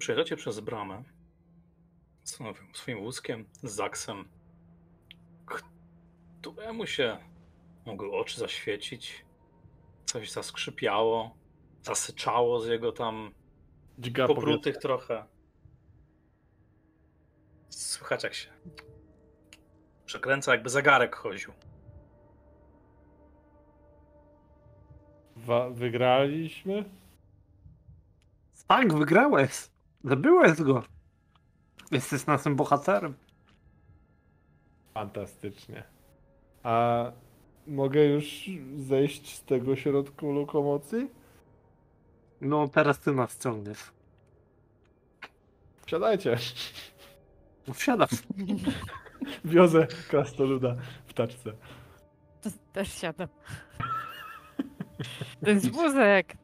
Przejeżdżacie przez bramę. Swoim wózkiem, z zaksem. Któremu się mogły oczy zaświecić. Coś zaskrzypiało, zasyczało z jego tam Dźga poprutych trochę. Słychać jak się przekręca, jakby zegarek chodził. Wa- wygraliśmy? Tak, wygrałeś. Zabiłeś go. Jesteś naszym bohaterem. Fantastycznie. A mogę już zejść z tego środku lokomocji? No, teraz ty nas ciągniesz. Wsiadajcie. Wsiadasz. Wiozę krasnoluda w taczce. To Też siadam. To jest wózek.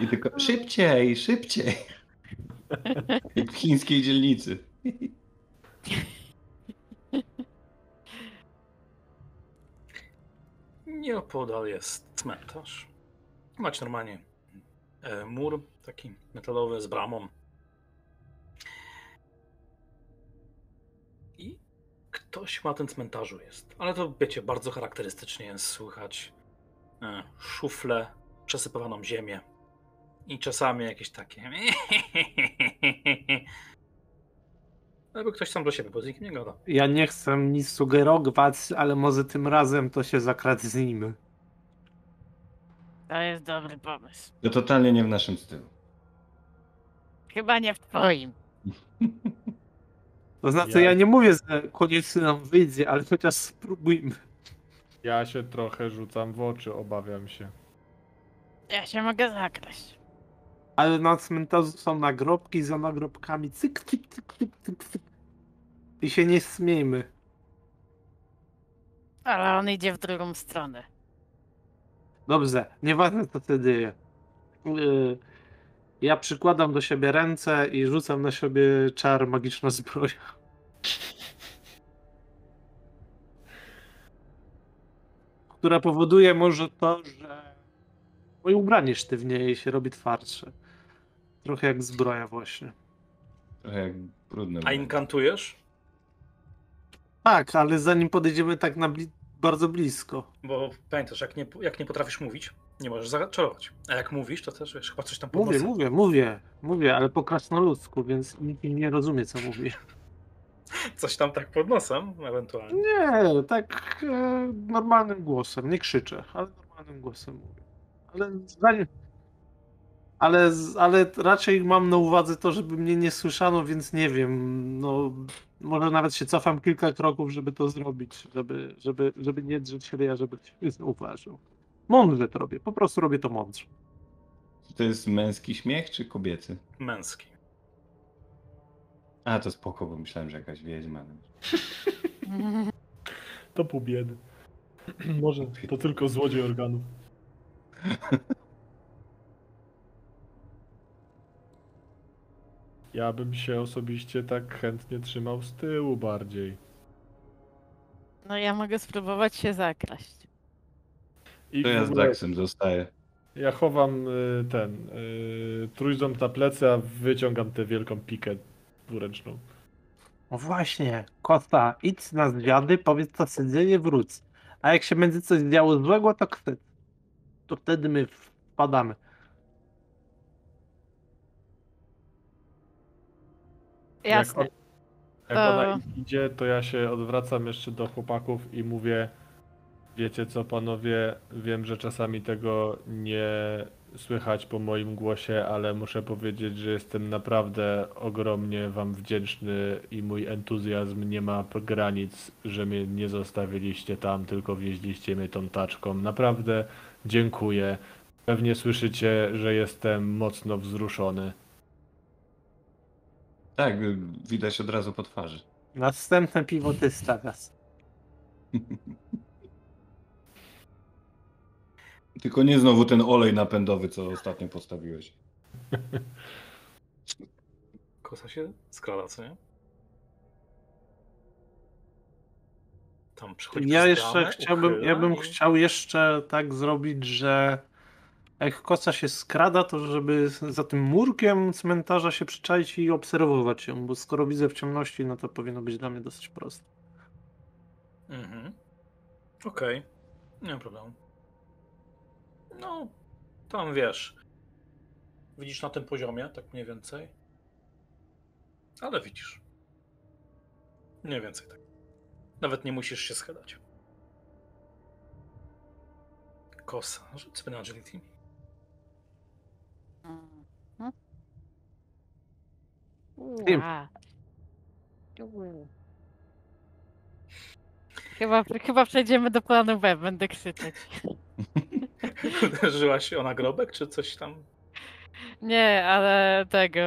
I tylko szybciej, szybciej. Jak w chińskiej dzielnicy. Nieopodal jest cmentarz. Macie normalnie e, mur taki metalowy z bramą. I ktoś ma ten cmentarzu jest. Ale to wiecie, bardzo charakterystycznie jest słychać e, szuflę, przesypywaną ziemię. I czasami jakieś takie. Jakby ktoś sam do siebie, bo z nikim nie gada. Ja nie chcę nic sugerować, ale może tym razem to się zakradnijmy. To jest dobry pomysł. To totalnie nie w naszym stylu. Chyba nie w twoim. To znaczy, Ja- ja nie mówię, że koniecznie nam wyjdzie, ale chociaż spróbujmy. Ja się trochę rzucam w oczy, obawiam się. Ja się mogę zakraść. Ale na cmentarzu są nagrobki, za nagrobkami cyk, cyk, cyk, cyk, cyk, cyk. I się nie śmiejmy. Ale on idzie w drugą stronę. Dobrze, nieważne co ty dzieje. Yy, Ja przykładam do siebie ręce i rzucam na siebie czar magiczna zbroja. Która powoduje może to, że moje ubranie sztywnieje i się robi twardsze. Trochę jak zbroja właśnie. Trochę jak brudne. A inkantujesz? Tak, ale zanim podejdziemy tak na bli- bardzo blisko. Bo pamiętasz, jak nie, jak nie potrafisz mówić, nie możesz zaczarować. A jak mówisz, to też wiesz, chyba coś tam pod Mówię, mówię, mówię, mówię, ale po krasnoludzku, więc nikt nie rozumie co mówię. Coś tam tak pod nosem, ewentualnie. Nie, tak e, normalnym głosem, nie krzyczę, ale normalnym głosem mówię. Ale zanim... Ale, ale raczej mam na uwadze to, żeby mnie nie słyszano, więc nie wiem, no może nawet się cofam kilka kroków, żeby to zrobić, żeby, żeby, żeby nie drzeć się ryja, żeby ktoś mnie zauważył. Mądrze to robię, po prostu robię to mądrze. To jest męski śmiech czy kobiecy? Męski. A, to spoko, bo myślałem, że jakaś wiedźma. To pół biedy. Może to tylko złodziej organów. Ja bym się osobiście tak chętnie trzymał z tyłu bardziej. No ja mogę spróbować się zakraść. I To w ja z ogóle Daxem zostaję. ja chowam y, ten y, trójząb na plecy, a wyciągam tę wielką pikę dwuręczną. No właśnie, Kosta, idź na zwiady, powiedz co się dzieje, wróć. A jak się będzie coś działo złego, to wtedy, to wtedy my wpadamy. Jasne. Jak, on, jak ona To- idzie, to ja się odwracam jeszcze do chłopaków i mówię: Wiecie co, panowie, wiem, że czasami tego nie słychać po moim głosie, ale muszę powiedzieć, że jestem naprawdę ogromnie Wam wdzięczny i mój entuzjazm nie ma granic, że mnie nie zostawiliście tam, tylko wieźliście mnie tą taczką. Naprawdę dziękuję. Pewnie słyszycie, że jestem mocno wzruszony. Tak, widać od razu po twarzy. Następne piwo ty stawiasz. Tylko nie znowu ten olej napędowy, co ostatnio postawiłeś. Kosa się skrada, co nie? Tam przychodzi Ja jeszcze chciałbym, ja bym i- chciał jeszcze tak zrobić, że Jak kosa się skrada, to żeby za tym murkiem cmentarza się przyczaić i obserwować ją, bo skoro widzę w ciemności, no to powinno być dla mnie dosyć proste. Mhm. Okej. Nie ma problemu. No, tam wiesz. Widzisz na tym poziomie, tak mniej więcej. Ale widzisz. Mniej więcej tak. Nawet nie musisz się schylać. Kosa. Rzuć sobie na agility. Mhm. Tym. Ua. Chyba, chyba przejdziemy do planu B, będę krzyczeć. Uderzyłaś o nagrobek, czy coś tam? Nie, ale tego.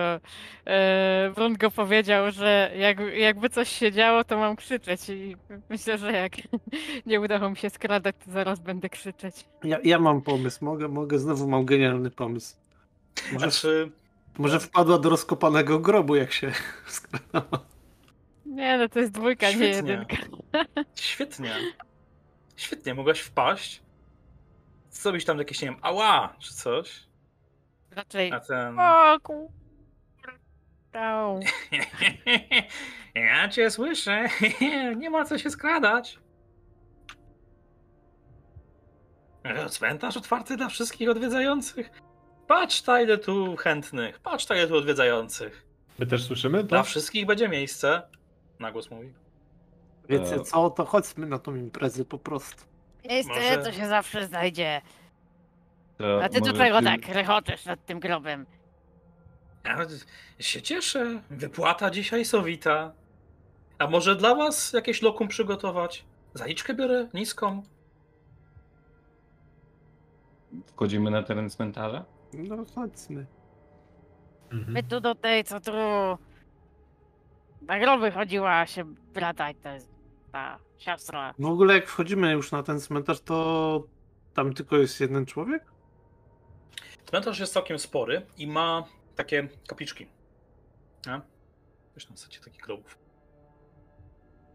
Brungo powiedział, że jak, jakby coś się działo, to mam krzyczeć. I myślę, że jak nie udało mi się skradać, to zaraz będę krzyczeć. Ja, ja mam pomysł, mogę, mogę, znowu mam genialny pomysł. Może, Znaczy, może wpadła do rozkopanego grobu, jak się skradała. Nie, no to jest dwójka, nie Świetnie. jedynka. świetnie. Świetnie, mogłaś wpaść. Zrobić tam jakieś, nie wiem, ała, czy coś. Raczej. A ten... O, kur... Ja cię słyszę. Nie ma co się skradać. E, Cmentarz otwarty dla wszystkich odwiedzających. Patrz, ta ile tu chętnych. Patrz, ta ile tu odwiedzających. My też słyszymy Dla to? wszystkich będzie miejsce. Na głos mówi. Wiecie E. co, to chodźmy na tą imprezę po prostu. Miejsce Może- to się zawsze znajdzie. To A ty może dlaczego ty- tak rechoczesz nad tym grobem? Ja się cieszę. Wypłata dzisiaj sowita. A może dla was jakieś lokum przygotować? Zaliczkę biorę niską. Wchodzimy na teren cmentarza? No chodźmy. Mhm. My tu do tej, co tu na groby chodziła się bratać, to jest ta siostra. W ogóle jak wchodzimy już na ten cmentarz, to tam tylko jest jeden człowiek? Cmentarz jest całkiem spory i ma takie kapliczki. A? Wiesz, na zasadzie takich grobów.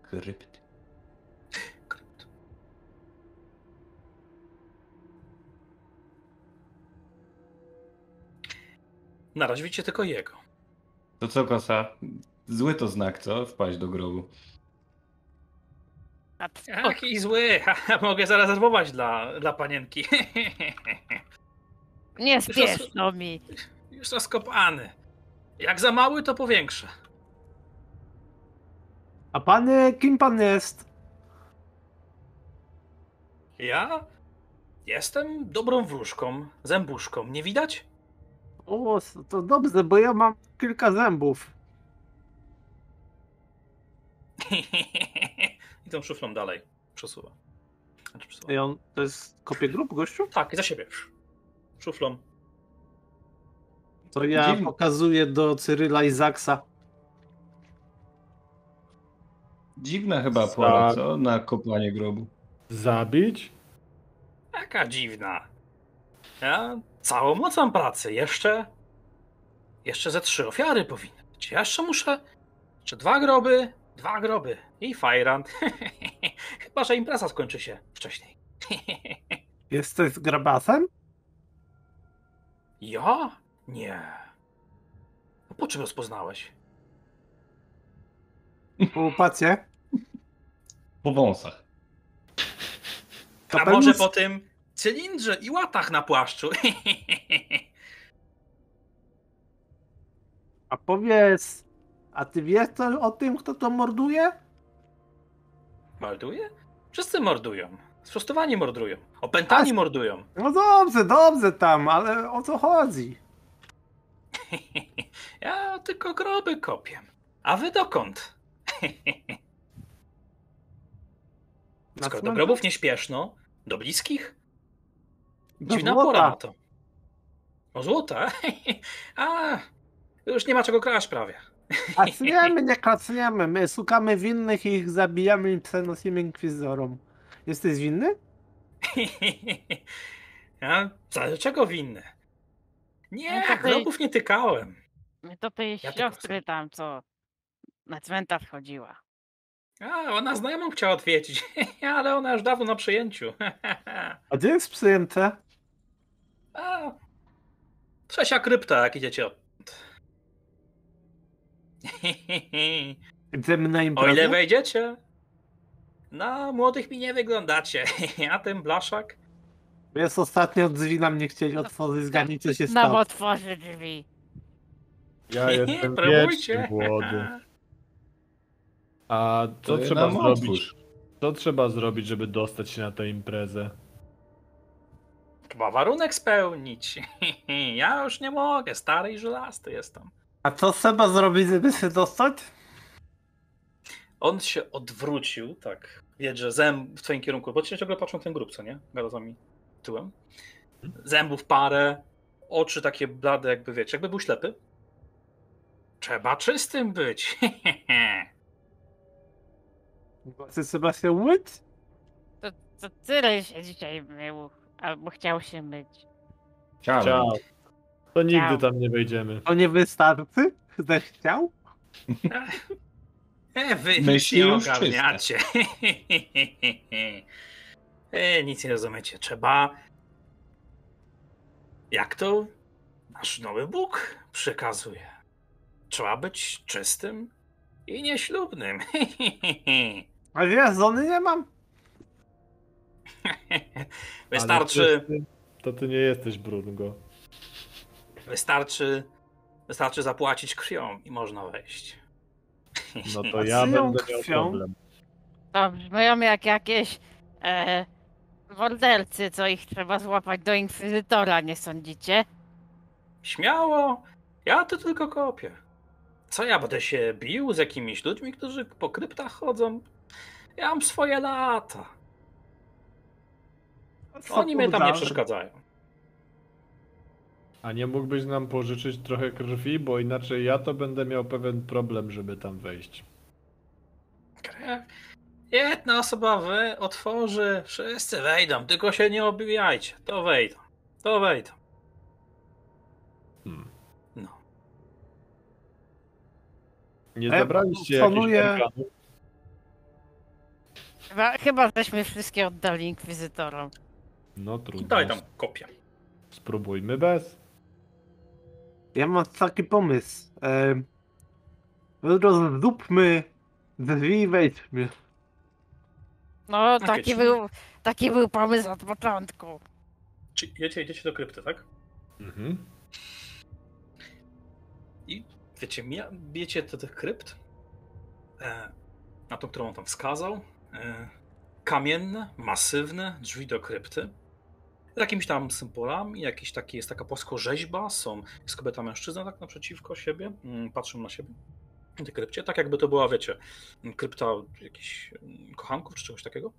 Krypt. Krypt. Na razie widzicie tylko jego. To co, kosa? Zły to znak, co? Wpaść do grobu. T- Jaki zły! Mogę zarezerwować dla, dla panienki. nie spieszno mi. Już rozkopany. Jak za mały, to powiększę. A pan, kim pan jest? Ja jestem dobrą wróżką, zębuszką. Nie widać? O, to dobrze, bo ja mam kilka zębów. I tą szuflą dalej przesuwa. Znaczy przesuwa. I on, to jest kopie grób, gościu? Tak, i za siebie. Szuflą. To ja Dziwne. pokazuję do Cyryla i Zaksa. Dziwna chyba pora, Za- co? Na kopanie grobu. Zabić? Jaka dziwna. Ja całą noc mam pracy. Jeszcze. Jeszcze ze trzy ofiary powinny być. Ja jeszcze muszę. Jeszcze dwa groby. Dwa groby. I fajrant. Chyba, że impreza skończy się wcześniej. Jesteś z grabasem? ja? Nie. A po czym rozpoznałeś? Po łopacie? Po wąsach. A Kapelusz- może po tym cylindrze i łatach na płaszczu? A powiedz, a ty wiesz co o tym, kto to morduje? Morduje? Wszyscy mordują. Sfrustowani mordują. Opętani A- mordują. No dobrze, dobrze tam, ale o co chodzi? Ja tylko groby kopię. A wy dokąd? Skoro do grobów nie śpieszno, do bliskich? Do Dziwna złota. pora na to. O złota? A, już nie ma czego kraść prawie. Kacniemy, nie kacniemy. My szukamy winnych i ich zabijamy i przenosimy inkwizorom. Jesteś winny? A, za czego winny? Nie, No to ty- grobów nie tykałem. My do tej Ja tylko siostry tam, co na cmentarz chodziła. A, ona znajomą chciała odwiedzić, ale ona już dawno na przyjęciu. A gdzie jest przyjęte? A, trzecia krypta, jak idziecie od... Idziemy na O imprezę? ile wejdziecie, na młodych mi nie wyglądacie. A ten blaszak? Jest ostatnio drzwi nam nie chcieli otworzyć, zgadnij co się Nam stało. otworzy drzwi. Ja jestem wiecznie młody. A co To trzeba nam zrobić? otwórz. Co trzeba zrobić, żeby dostać się na tę imprezę? Chyba warunek spełnić. Ja już nie mogę, stary i żelasty jestem. A co trzeba zrobić, żeby się dostać? On się odwrócił, tak. Wiedz, że zęb w twoim kierunku, bo ci ciągle patrzą ten grób, co nie? Gada za mi tyłem. Zębów parę, oczy takie blade, jakby wiecie, jakby był ślepy. Trzeba czystym być. Trzeba się umyć? To, to tyle się dzisiaj mył. Albo chciał się myć. Ciao. Ciao. To nigdy Ciao. tam nie wejdziemy. To nie wystarczy? Zechciał? E, wy Myśli nie już ogarniacie. e, nic nie rozumiecie. Trzeba... Jak to nasz nowy Bóg przekazuje. Trzeba być czystym i nieślubnym. A wiesz, żony nie mam. Wystarczy, Ale ty, to ty nie jesteś Brungo. wystarczy, wystarczy zapłacić krwią i można wejść. No to ja będę miał krwią? problem. To brzmią jak jakieś e, co ich trzeba złapać do inkwizytora, nie sądzicie? Śmiało, ja tu tylko kopię. Co ja będę się bił z jakimiś ludźmi, którzy po kryptach chodzą? Ja mam swoje lata. Co Oni mnie tam nie przeszkadzają. A nie mógłbyś nam pożyczyć trochę krwi, bo inaczej ja to będę miał pewien problem, żeby tam wejść. Krew. Jedna osoba wy otworzy, wszyscy wejdą, tylko się nie obijajcie. To wejdą, to wejdą. Hmm. No. Nie zabraliście proponuję- jakichś? Chyba, chyba żeśmy wszystkie oddali inkwizytorom. No trudno. Daj tam kopię. Spróbujmy bez. Ja mam taki pomysł. E, rozdupmy drzwi i wejdźmy. No, Okej, taki, czyli- był, taki był pomysł od początku. Czy jedziecie, jedziecie do krypty, tak? Mhm. I wiecie, mia- wiecie do tych krypt, e, na tą, którą on tam wskazał, e, kamienne, masywne drzwi do krypty. Z jakimiś tam symbolami, jakiś taki, jest taka płaskorzeźba, są, jest kobieta, mężczyzna tak naprzeciwko siebie, mm, patrzą na siebie w tej krypcie, tak jakby to była, wiecie, krypta jakichś mm, kochanków czy czegoś takiego.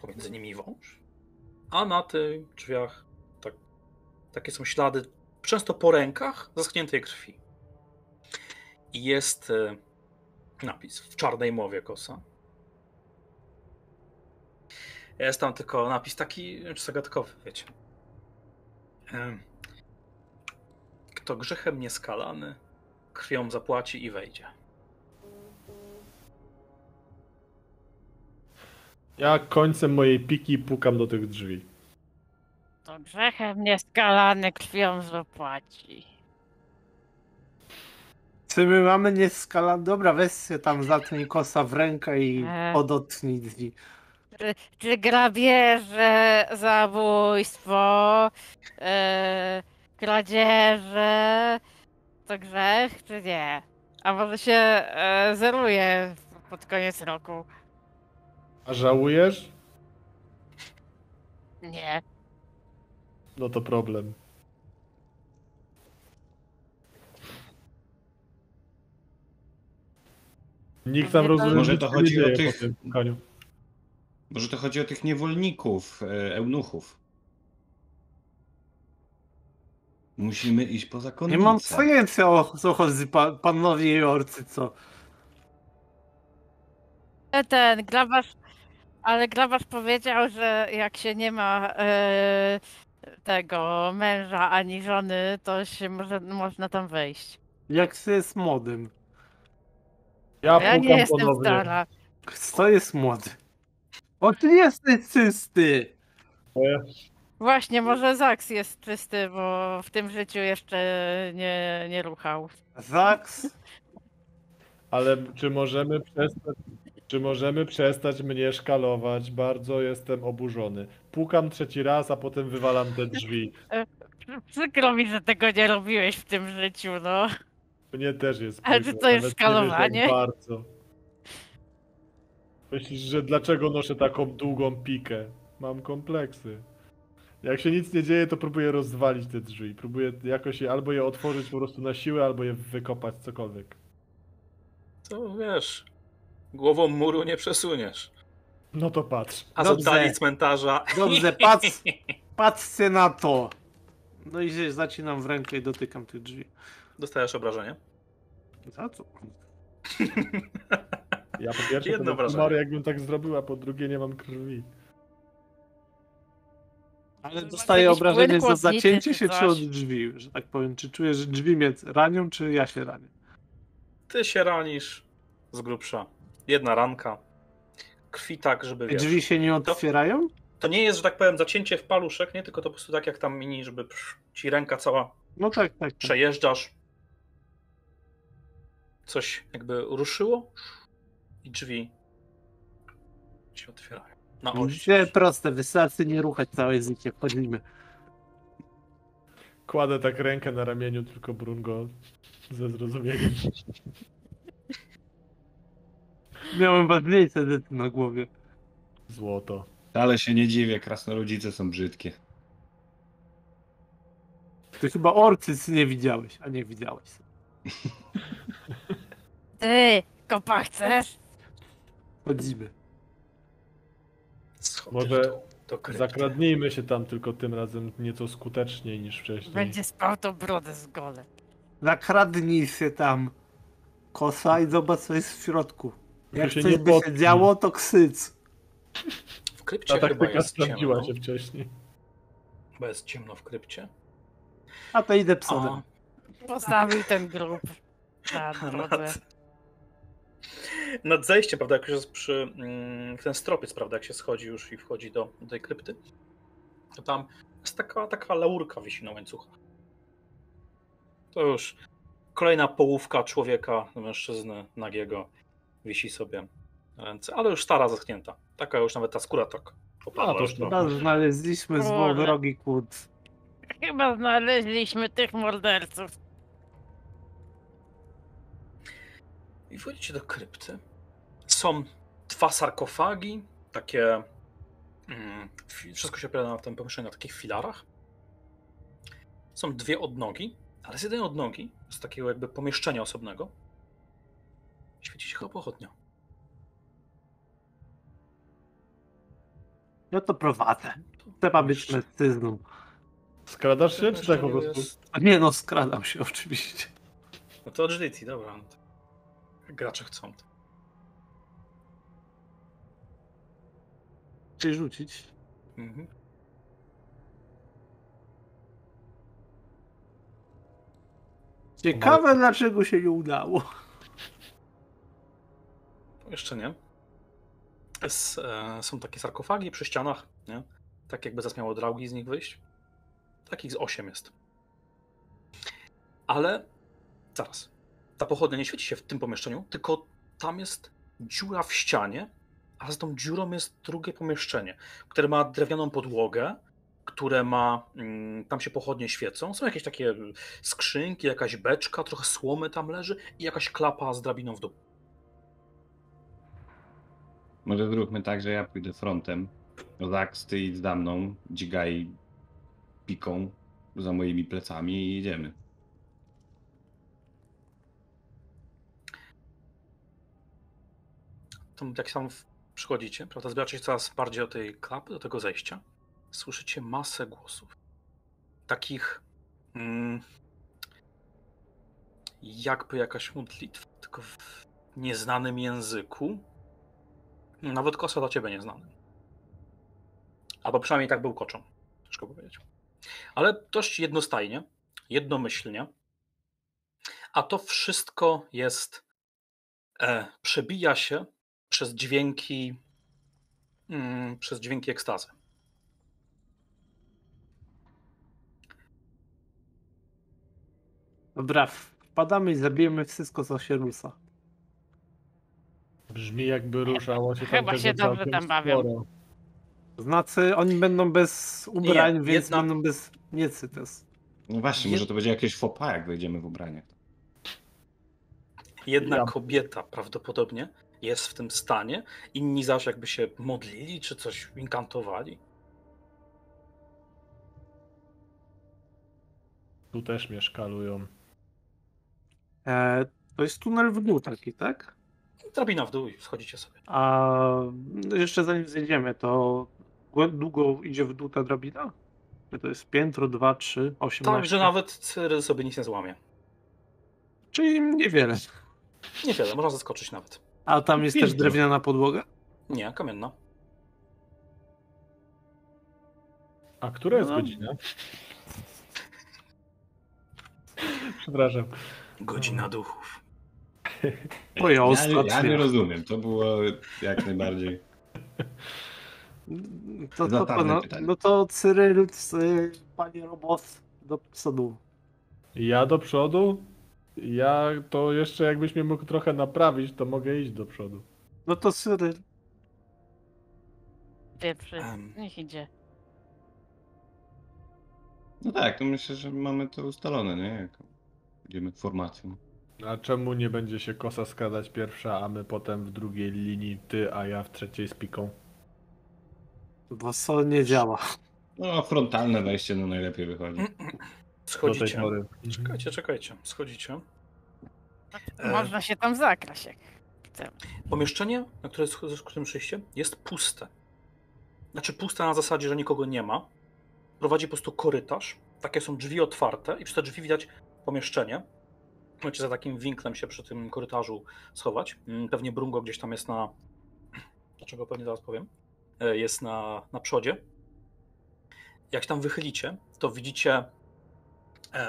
Pomiędzy nimi wąż, a na tych drzwiach tak, takie są ślady, często po rękach, zaschniętej krwi. I jest e, napis w czarnej mowie kosa. Jest tam tylko napis taki zagadkowy, wiecie. Kto grzechem nieskalany, krwią zapłaci i wejdzie. Ja końcem mojej piki pukam do tych drzwi. To grzechem nieskalany krwią zapłaci. Czy my mamy nieskala? Dobra, weź się tam zatnij kosa w rękę i E. odotnij drzwi. Czy, czy grabieże, zabójstwo, e, kradzieże to grzech, czy nie? A może się e, zeruje pod koniec roku? A żałujesz? Nie. No to problem. Nikt tam rozumie, Może że to chodzi o tych- po tym koniu. Może to chodzi o tych niewolników, e, eunuchów. Musimy iść po Nie mam pojęcia o co chodzi pa, panowie i orcy, co? E, Ten grabarz, ale grabarz powiedział, że jak się nie ma e, tego męża ani żony, to się może, można tam wejść. Jak się jest młodym? Ja Ja nie jestem ponownie. stara. Kto jest młody? O, ty nie jesteś czysty! Właśnie, może Zaks jest czysty, bo w tym życiu jeszcze nie, nie ruchał. Zaks, Ale czy możemy przestać, czy możemy przestać mnie szkalować? Bardzo jestem oburzony. Pukam trzeci raz, a potem wywalam te drzwi. Przykro mi, że tego nie robiłeś w tym życiu, no. Mnie też jest Ale przykro, czy to jest nawet nie wiesz, jak szkalowanie? Bardzo. Myślisz, że dlaczego noszę taką długą pikę? Mam kompleksy. Jak się nic nie dzieje, to próbuję rozwalić te drzwi. Próbuję jakoś je, albo je otworzyć po prostu na siłę, albo je wykopać, cokolwiek. To wiesz, głową muru nie przesuniesz. No to patrz. A z Dobrze. oddali cmentarza... Dobrze, patrz. patrzcie na to. No i się zacinam w rękę i dotykam tych drzwi. Dostajesz obrażenie. Za co? Ja po pierwsze Jedno wrażenie. jakbym tak zrobił, a po drugie nie mam krwi. Ale dostaję jakiś obrażenie za zacięcie się, czy od drzwi, że tak powiem. Czy czuję, że drzwi mnie ranią, czy ja się ranię? Ty się ranisz z grubsza. Jedna ranka. Krwi tak, żeby wiesz. drzwi się nie otwierają? To nie jest, że tak powiem, zacięcie w paluszek, nie? Tylko to po prostu tak jak tam mini, żeby psz, ci ręka cała No tak, tak. tak. przejeżdżasz. Coś jakby ruszyło i drzwi się otwierają. Na oś. Proste, wystarczy nie ruchać całe życie, wchodzimy. Kładę tak rękę na ramieniu, tylko Brungo ze zrozumieniem. Miałem ważniejsze rzeczy na głowie. Złoto. Ale się nie dziwię, krasnoludzice są brzydkie. Ty chyba orcyc nie widziałeś, a nie widziałeś. Ty, kopa chcesz? Wchodzimy. Schody Może do krypty. Zakradnijmy się tam, tylko tym razem nieco skuteczniej niż wcześniej. Będzie spał to brodę z gole. Zakradnij się tam. Kosa i zobacz co jest w środku. Jak się coś nie by się potknij. działo, to ksyc. W krypcie Ta chyba taktyka jest sprawdziła ciemno. się wcześniej. Chyba jest ciemno w krypcie. A to idę A, psodem. Postawił ten grób na drodze. Nad, zejściem, prawda, jak już jest przy mm, ten stropiec, prawda, jak się schodzi już i wchodzi do, do tej krypty, to tam jest taka, taka laurka wisi na łańcuchach. To już kolejna połówka człowieka, mężczyzny nagiego wisi sobie na ręce, ale już stara, zaschnięta. Taka już nawet ta skóra tak opadła. A, to już trochę. Teraz znaleźliśmy Kurde. złowrogi kłód. Chyba znaleźliśmy tych morderców. I wchodzicie do krypty. Są dwa sarkofagi, takie. Mm, wszystko się opiera na tym pomieszczeniu na takich filarach. Są dwie odnogi, ale z jednej odnogi, z takiego jakby pomieszczenia osobnego, świeci się chyba pochodnia. No to prowadzę. To Trzeba być mężczyzną. Skradasz się, czy tak po prostu? jest- A nie no, skradam się oczywiście. No to agility, dobra. no to Gracze chcą. Czy rzucić? Mhm. Ciekawe dlaczego się nie udało. Jeszcze nie. Jest, e, są takie sarkofagi przy ścianach, nie? Tak jakby zasmiało draugi z nich wyjść. Takich z 8 jest. Ale zaraz. Ta pochodnia nie świeci się w tym pomieszczeniu, tylko tam jest dziura w ścianie, a za tą dziurą jest drugie pomieszczenie, które ma drewnianą podłogę, które ma. Mm, tam się pochodnie świecą. Są jakieś takie skrzynki, jakaś beczka, trochę słomy tam leży i jakaś klapa z drabiną w dół. Może zróbmy tak, że ja pójdę frontem. Zak stoi za mną, dzigaj piką za moimi plecami i idziemy. to jak tam w- przychodzicie, prawda, zbieracie się coraz bardziej do tej klapy, do tego zejścia, słyszycie masę głosów. Takich mm, jakby jakaś modlitwa, tylko w nieznanym języku. Nawet kosa dla ciebie nieznany. Albo przynajmniej tak był koczą. Ciężko powiedzieć. Ale dość jednostajnie, jednomyślnie. A to wszystko jest, e, przebija się przez dźwięki, mm, przez dźwięki ekstazy. Dobra, wpadamy i zabijemy wszystko, co się rusza. Brzmi jakby ruszało się Chyba się dobrze tam bawią. Sporo. Znaczy, oni będą bez ubrań, Nie, więc jedna- będą bez niecy też. No właśnie, może to będzie jakieś fopa, jak wejdziemy w ubranie. Jedna Ja. kobieta prawdopodobnie jest w tym stanie, inni zaś jakby się modlili czy coś inkantowali. Tu też mieszkalują. E, to jest tunel w dół taki, tak? Drabina w dół i schodzicie sobie. A no, jeszcze zanim zjedziemy, to długo idzie w dół ta drabina? Czy to jest piętro, dwa, trzy, osiemnaście? Tak, że nawet sobie nic nie złamie. Czyli niewiele. Niewiele, można zaskoczyć nawet. A tam jest też drewniana podłoga? Nie, kamienna. A która jest No. godzina? Przepraszam. Godzina duchów. Moja Ja, ostatnia. ja nie rozumiem, to było jak najbardziej. To, to, to, no, pytanie. no to Cyryl, y, panie robot, do przodu. Ja do przodu? Ja to jeszcze jakbyś mnie mógł trochę naprawić, to mogę iść do przodu. No to Cyryl. Pierwszy. Em. Niech idzie. No tak, to myślę, że mamy to ustalone, nie? Jak idziemy formacją. A czemu nie będzie się kosa skradać pierwsza, a my potem w drugiej linii ty, a ja w trzeciej z piką? Bo co nie działa. No, frontalne wejście no najlepiej wychodzi. Schodzicie. pory. Czekajcie, czekajcie. Schodzicie. E. Można się tam zakraść, jak chcemy. Pomieszczenie, na które z którym przyjście, jest puste. Znaczy puste na zasadzie, że nikogo nie ma. Prowadzi po prostu korytarz. Takie są drzwi otwarte i przez te drzwi widać pomieszczenie. Możecie za takim winklem się przy tym korytarzu schować. Mm, Pewnie Brungo gdzieś tam jest na... Dlaczego pewnie zaraz powiem. E, Jest na, na przodzie. Jak się tam wychylicie, to widzicie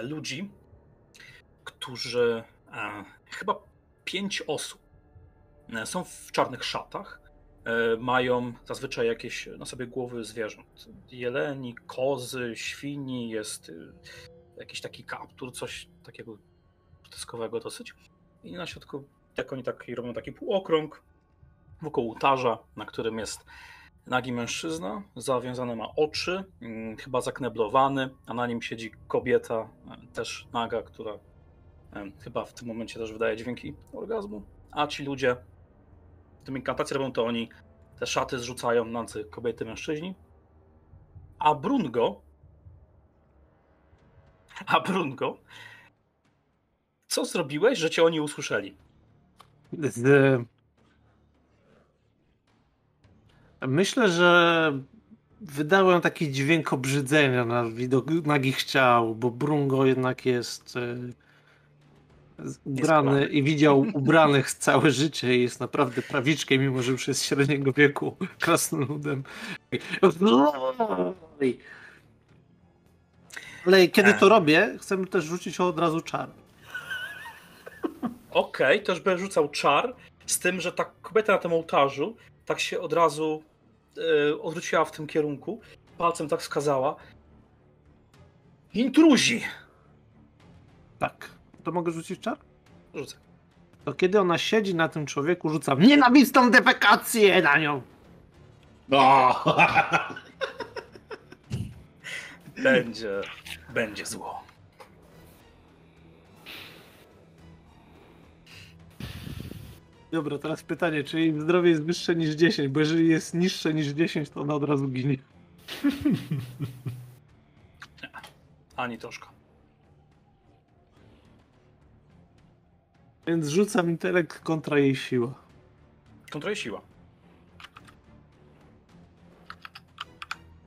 ludzi, którzy... E, chyba pięć osób E, Są w czarnych szatach. e, Mają zazwyczaj jakieś na sobie głowy zwierząt. Jeleni, kozy, świni, jest jakiś taki kaptur, coś takiego groteskowego dosyć. I na środku, jak oni tak robią taki półokrąg wokół ołtarza, na którym jest nagi mężczyzna, zawiązane ma oczy, mm, chyba zakneblowany, a na nim siedzi kobieta, e, też naga, która e, chyba w tym momencie też wydaje dźwięki orgazmu. A ci ludzie tym inkantację robią to oni te szaty zrzucają na kobiety, mężczyźni. A Brungo. A Brungo. Co zrobiłeś, że cię oni usłyszeli? Z... Myślę, że wydałem taki dźwięk obrzydzenia na widok nagich ciał, bo Brungo jednak jest e, ubrany i widział ubranych całe życie i jest naprawdę prawiczkiem, mimo że już jest średniego wieku, krasnoludem. Ale kiedy to robię, chcę też rzucić od razu czar. Okej, to już będę rzucał czar, z tym, że ta kobieta na tym ołtarzu tak się od razu odwróciła w tym kierunku, palcem tak wskazała. Intruzi! Tak. To mogę rzucić czar? Rzucę. To kiedy ona siedzi na tym człowieku, rzucam nienawistną defekację na nią. No! Będzie, będzie zło. Dobra, teraz pytanie, czy jej zdrowie jest wyższe niż 10, bo jeżeli jest niższe niż 10, to ona od razu ginie. Ani troszkę. Więc rzucam intelekt kontra jej siła. Kontra siła.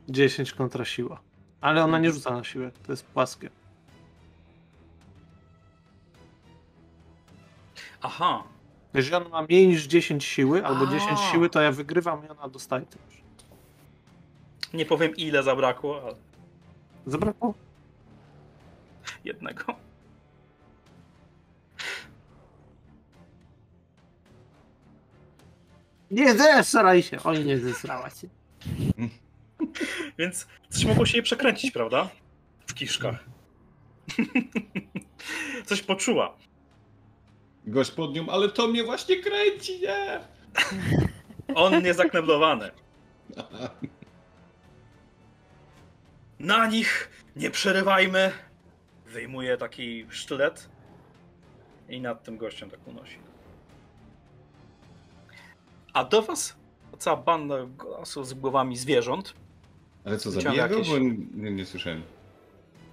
10 kontra siła. Ale ona nie rzuca na siłę, to jest płaskie. Aha, Jeżeli ona ma mniej niż 10 siły, albo 10 A. siły, to ja wygrywam i ona dostaje też. nie powiem ile zabrakło, ale Zabrakło? jednego. Nie zesraj się! Oj, nie zesrała się. Więc coś mogło się jej przekręcić, prawda? W kiszkach. coś poczuła. Gość pod nią, ale to mnie właśnie kręci, nie? On jest zakneblowany. Na nich nie przerywajmy. Wyjmuje taki sztylet i nad tym gościem tak unosi. A do was cała banda osób z głowami zwierząt. Ale co, zabija go? jakieś- Bo nie, nie słyszałem.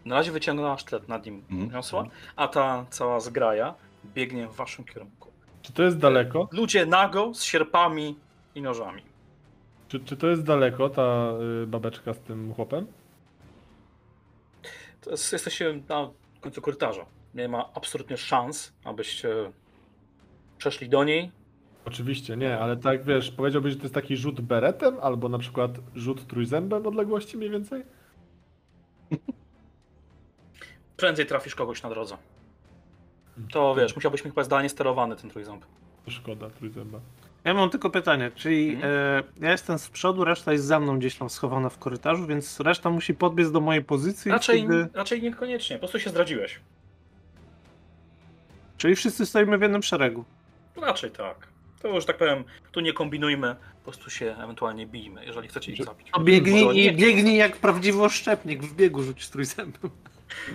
Na razie wyciągnęła sztylet nad nim niosła, a ta cała zgraja biegnie w waszym kierunku. Czy to jest daleko? Ludzie nago z sierpami i nożami. Czy, czy to jest daleko, ta y, babeczka z tym chłopem? To jest, jesteście na końcu korytarza. Nie ma absolutnie szans, abyście przeszli do niej. Oczywiście, nie, ale tak wiesz, powiedziałbyś, że to jest taki rzut beretem, albo na przykład rzut trójzębem odległości mniej więcej? Prędzej trafisz kogoś na drodze. To wiesz, musiałbyś mieć chyba zdalnie sterowany ten trójząb. Szkoda trójzęba. Ja mam tylko pytanie, czyli Mhm. e, ja jestem z przodu, reszta jest za mną gdzieś tam schowana w korytarzu, więc reszta musi podbiec do mojej pozycji. i Raczej, wtedy- raczej niekoniecznie, po prostu się zdradziłeś. Czyli wszyscy stoimy w jednym szeregu. Raczej tak. To już tak powiem, tu nie kombinujmy, po prostu się ewentualnie bijmy, jeżeli chcecie ich zabić. Biegnij, biegnij jak prawdziwy oszczepnik w biegu rzuć trójzębem.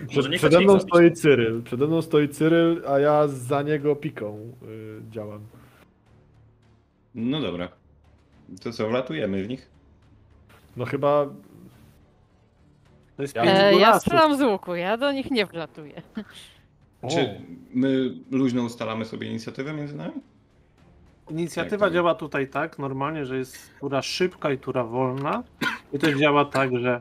Przed, przede mną stoi Cyryl. Przede mną stoi Cyryl, a ja za niego piką y, działam. No dobra. To co, wlatujemy w nich? No chyba To jest Ja- pięć E, ja strzelam z łuku, ja do nich nie wlatuję. O. Czy my luźno ustalamy sobie inicjatywę między nami? Inicjatywa to- działa tutaj tak, normalnie, że jest tura szybka i tura wolna. I to działa tak, że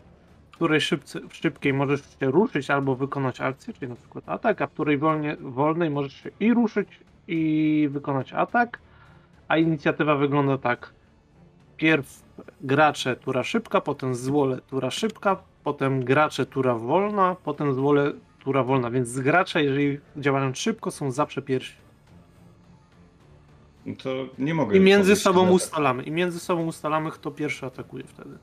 której szybce, w szybkiej możesz się ruszyć albo wykonać akcję, czyli na przykład atak, a w której wolnie, wolnej możesz się i ruszyć i wykonać atak. A inicjatywa wygląda tak. Pierw gracze tura szybka, potem zwole tura szybka, potem gracze tura wolna, potem zwole tura wolna. Więc gracze, jeżeli działają szybko, są zawsze pierwsi. No to nie mogę. I między sobą do- ustalamy. I między sobą ustalamy, kto pierwszy atakuje wtedy.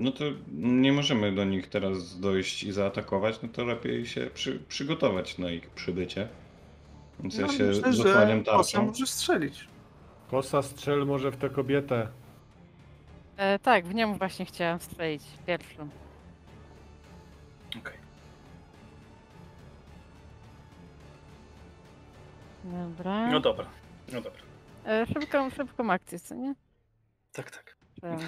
No to nie możemy do nich teraz dojść i zaatakować, no to lepiej się przy, przygotować na ich przybycie. Więc ja No, się myślę, zasłaniam tarczą. może strzelić. kosa strzel może w tę kobietę. E, tak, w nią właśnie chciałam strzelić pierwszą. Okej. Dobra. No dobra, no dobra. E, szybką, szybką akcję, co nie? Tak, tak. Strzelam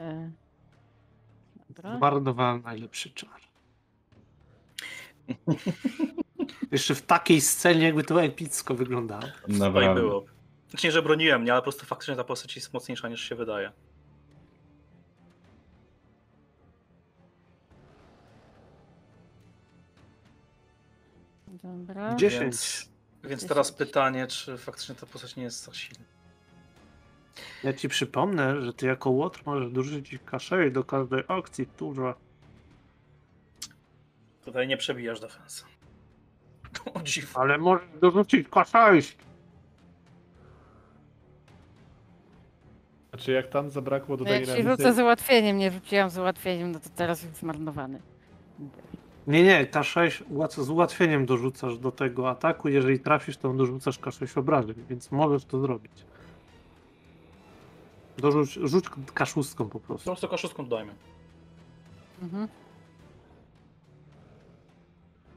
E, Dobra. Zmarnowałem najlepszy czar. Jeszcze w takiej scenie, jakby to epicko wyglądało. No i Naprawdę. było. Znaczy nie, że broniłem, nie, ale po prostu faktycznie ta postać jest mocniejsza niż się wydaje. Dobra. Gdzie- Więc, Dziesięć. więc teraz pytanie, czy faktycznie ta postać nie jest tak silna. Ja ci przypomnę, że ty jako łotr możesz dorzucić K6 do każdej akcji turze. Tutaj nie przebijasz defensa. O dziw. Ale możesz dorzucić K6! Znaczy jak tam zabrakło do No jak tej ręce... rzucę z ułatwieniem, nie rzuciłam z ułatwieniem, no to teraz jest zmarnowany. Nie, nie, K6 ułac- z ułatwieniem dorzucasz do tego ataku. Jeżeli trafisz, to dorzucasz K6 obrażeń, więc możesz to zrobić. Dorzuć, rzuć K6 po Po prostu. prostu kaszustką dodajmy. Mhm.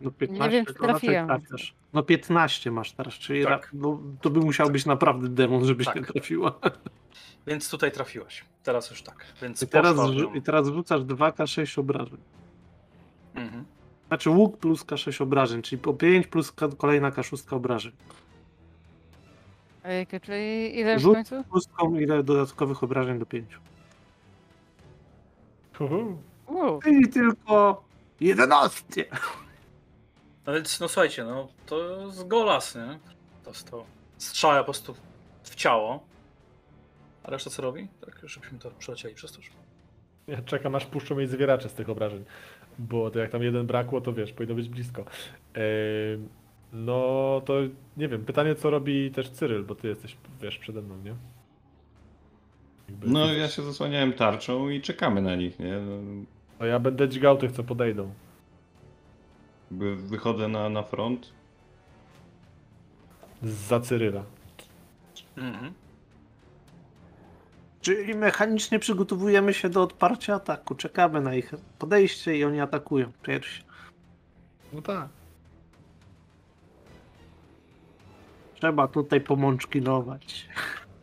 No 15 wiem, czy to raczej trafiłem. trafiasz. No 15 masz teraz, czyli Tak. ra- no, to by musiał być naprawdę demon, żebyś Tak. nie trafiła. Więc tutaj trafiłeś. Teraz już tak. Więc I teraz, poszła w rzu- nią. I teraz rzucasz 2K6 obrażeń. Mhm. Znaczy łuk plus K6 obrażeń, czyli po 5 plus ka- kolejna K6 obrażeń. Ojejku, czyli ile w Rzut. końcu? Pustką ile dodatkowych obrażeń do 5. Uhu. Uuu, I tylko 11. No więc, no słuchajcie, no to jest golas, nie? To jest to. Strzała po prostu w ciało. A reszta co robi? Tak, żebyśmy to przelecieli przez to. już. Ja czekam aż puszczą jej zwieracze z tych obrażeń. Bo to jak tam jeden brakło, to wiesz, powinno być blisko. Ym, no to nie wiem, pytanie co robi też Cyryl, bo ty jesteś, wiesz, przede mną, nie? Jakby- No ja się zasłaniałem tarczą i czekamy na nich, nie? No, A ja będę dźgał tych, co podejdą. jakby wychodzę na, na front. Za Cyryla. Mhm. Czyli mechanicznie przygotowujemy się do odparcia ataku. Czekamy na ich podejście i oni atakują pierwsi. No tak. Trzeba tutaj pomączkilować.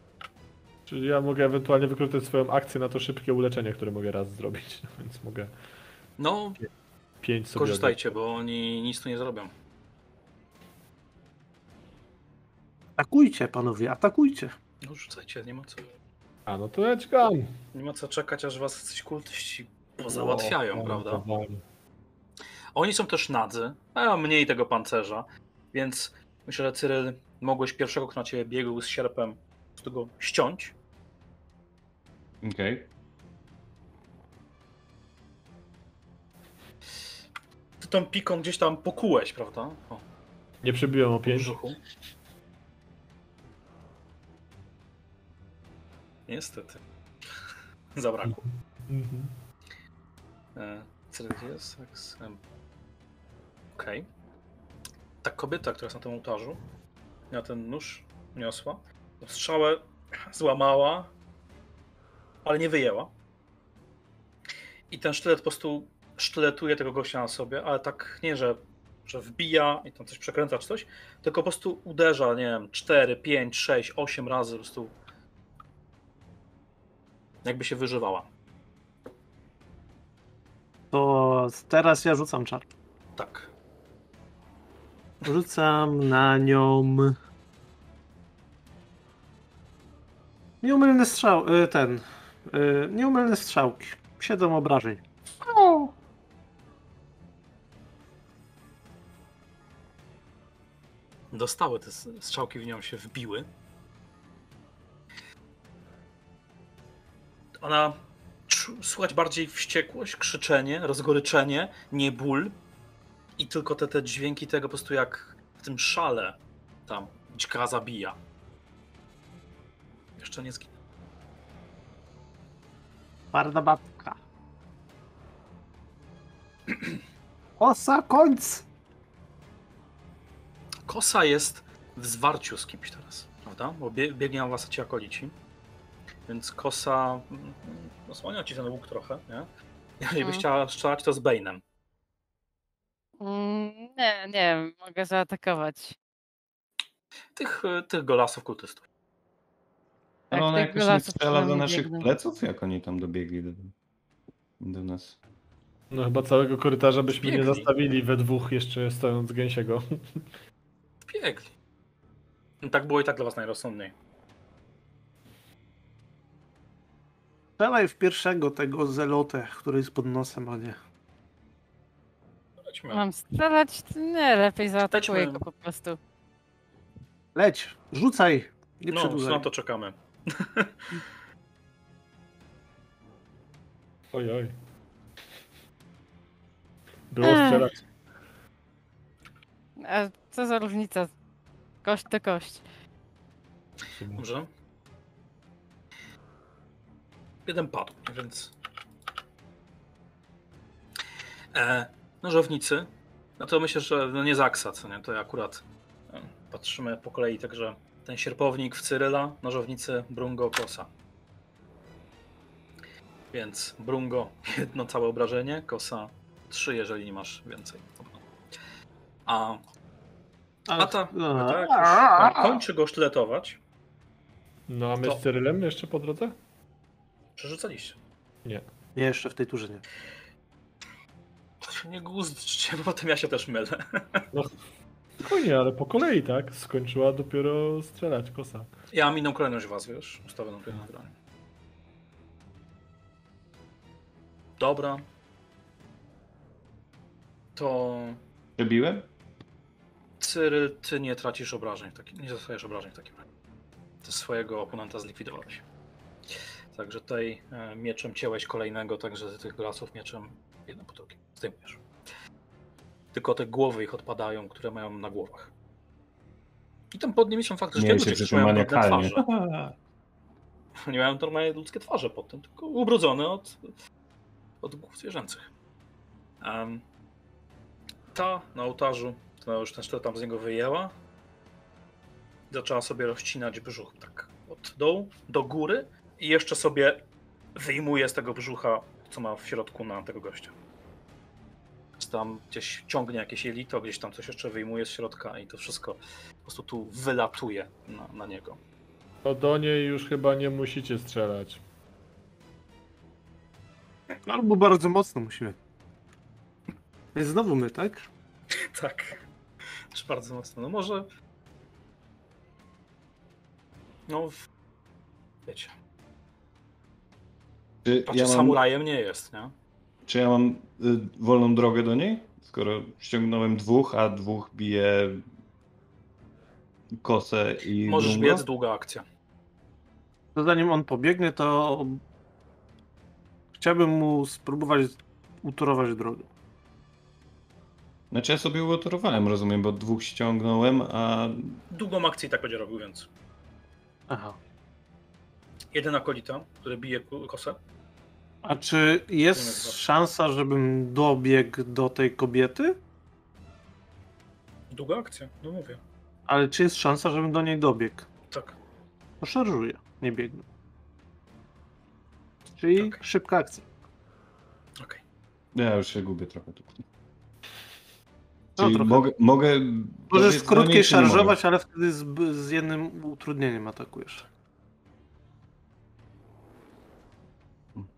Czyli ja mogę ewentualnie wykorzystać swoją akcję na to szybkie uleczenie, które mogę raz zrobić. Więc mogę No, 5 sobie korzystajcie, bo oni nic tu nie zrobią. Atakujcie, panowie, atakujcie. No rzucajcie, nie ma co. A no to dźgam. Nie ma co czekać, aż was coś kultyści pozałatwiają, O, prawda? powoli. Oni są też nadzy, mają mniej tego pancerza, więc myślę, że Cyryl mogłeś pierwszego, kto na ciebie biegł z sierpem, z tego ściąć. Okej. Ty tą piką gdzieś tam pokułeś, prawda? O, Nie przebiłem o w 5. brzuchu. Niestety. Zabrakło. Mhm. E, em. Okej. Ta kobieta, która jest na tym ołtarzu, miała ten nóż, niosła, strzałę złamała, ale nie wyjęła. I ten sztylet po prostu sztyletuje tego gościa na sobie, ale tak nie, że, że wbija i tam coś przekręca czy coś, tylko po prostu uderza, nie wiem, 4, 5, 6, 8 razy po prostu jakby się wyżywała. To teraz ja rzucam czar. Tak. Rzucam na nią. Nieumylny strzał. y, Ten. y, Nieumylne strzałki. Siedem obrażeń. Dostały te strzałki w nią się wbiły. Ona słychać bardziej wściekłość, krzyczenie, rozgoryczenie, nie ból. I tylko te, te dźwięki tego po prostu jak w tym szale tam dzika zabija. Jeszcze nie zginął. Twarda babka. Osa, końc! Kosa jest w zwarciu z kimś teraz, prawda? Bo bie, biegnie was ci akolici. Więc kosa mm, osłania ci ten łuk trochę, nie? Jeżeli byś Mhm. chciała strzelać, to z Bane'em. Mm, Nie, nie, mogę zaatakować. Tych, y, tych golasów kultystów. Ale Tak, ona tych jakoś nie strzela do przynajmniej naszych biegną. pleców, jak oni tam dobiegli do, do nas. No chyba całego korytarza byśmy nie Biegli. zostawili we dwóch jeszcze stojąc gęsiego. Biegli. No tak było i tak dla was najrozsądniej. Strzelaj w pierwszego tego zelotę, który jest pod nosem, a nie. Lećmy. Mam strzelać? Nie, lepiej zaatakuję go po prostu. Leć, rzucaj! Nie No, przedłużaj. na to czekamy. Oj, oj. Było Ech. strzelać. A co za różnica? Kość to kość. Dobrze. Jeden padł, więc. E, nożownicy. No to myślę, że no nie zaksa, co nie? To akurat e, patrzymy po kolei, także ten sierpownik w Cyryla, nożownicy Brungo Kosa. Więc Brungo jedno całe obrażenie, Kosa trzy, jeżeli nie masz więcej. A, a ta, a ta już kończy go sztyletować, No a my To- z Cyrylem jeszcze po drodze? przerzucaliście. Nie, jeszcze w tej turze nie. Nie guzdźcie, bo potem ja się też mylę. Spokojnie, ale po kolei, tak? Skończyła dopiero strzelać kosa. Ja mam inną kolejność was, wiesz? Ustawioną tu na broń. Dobra. To Przebiłem? Cyryl, ty nie tracisz obrażeń, w takim, nie dostajesz obrażeń w takim razie. Ty swojego oponenta zlikwidowałeś. Także tutaj e, mieczem cięłeś kolejnego, także z tych lasów mieczem jedno po drugim. Zdejmujesz. Tylko te głowy ich odpadają, które mają na głowach. I tam pod nimi są faktycznie Nie ludzie, którzy mają brudne twarze. Nie miałem normalnie ludzkie twarze pod tym, tylko ubrudzone od, od głów zwierzęcych. Em, ta na ołtarzu, to już ten sztylet tam z niego wyjęła. Zaczęła sobie rozcinać brzuch tak od dołu do góry i jeszcze sobie wyjmuje z tego brzucha, co ma w środku na tego gościa. Tam gdzieś ciągnie jakieś jelito, gdzieś tam coś jeszcze wyjmuje z środka i to wszystko po prostu tu wylatuje na, na niego. To do niej już chyba nie musicie strzelać. Albo bardzo mocno musimy. Więc znowu my, tak? Tak. Czy bardzo mocno? No może. No. w- Wiecie. Czy Patrzę, ja mam, samurajem nie jest, nie? Czy ja mam y, wolną drogę do niej? Skoro ściągnąłem dwóch, a dwóch bije kosę i Możesz Brungo? biec, długa akcja. To zanim on pobiegnie, to chciałbym mu spróbować utorować drogę. Znaczy ja sobie ugotorowałem, rozumiem, bo dwóch ściągnąłem, a Długą akcję i tak będzie robił, więc. Aha. Jeden akolita, który bije kosę. A czy jest szansa, żebym dobiegł do tej kobiety? Długa akcja, no mówię. Ale czy jest szansa, żebym do niej dobiegł? Tak. To szarżuję, nie biegnę. Czyli Tak. szybka akcja. Okej. ja już się gubię trochę tu. No, Czyli mogę, mogę Możesz niej, krótkiej szarżować, ale wtedy z, z jednym utrudnieniem atakujesz.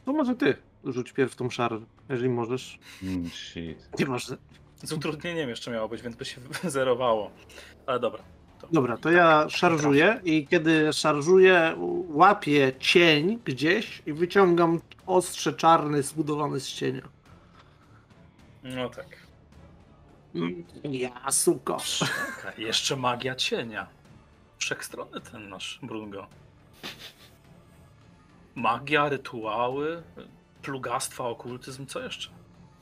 To może ty rzuć pierw tą szarżę, jeżeli możesz. Mm, shit. Nieważne. Z utrudnieniem jeszcze miało być, więc by się zerowało. Ale dobra. To Dobra, to ja szarżuję i kiedy szarżuję, łapię cień gdzieś i wyciągam ostrze czarne zbudowane z cienia. No tak. Ja, suko. Jeszcze magia cienia. Wszechstronny ten nasz Brungo. Magia, rytuały, plugastwa, okultyzm, co jeszcze?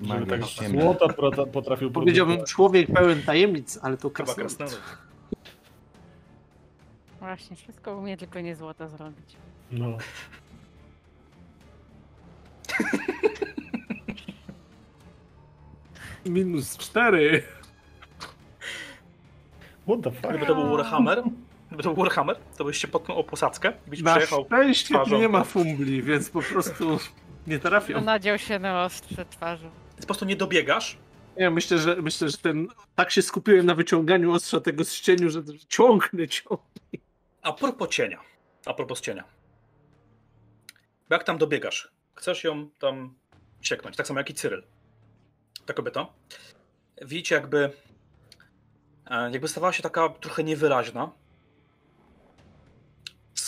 Magia tak złota potrafił Powiedziałbym produkować. człowiek pełen tajemnic, ale to Chyba krasnolud. Właśnie, wszystko umie, tylko nie złoto zrobić. No. Minus cztery. What the fuck? Gdyby to był Warhammer, gdyby to był Warhammer, to byś się potknął o posadzkę i byś Na przejechał. szczęście tu twarzą. nie ma fumbli, więc po prostu nie trafią. Nadział się na ostrze twarzy. Po prostu nie dobiegasz, Ja myślę, że myślę, że ten. Tak się skupiłem na wyciąganiu ostrza tego z cieniu, że ciągnę, ciągnę. A propos cienia. A propos cienia. Bo jak tam dobiegasz? Chcesz ją tam sieknąć, tak samo jak i Cyryl. Ta kobieta. Widzicie jakby e, jakby stawała się taka trochę niewyraźna.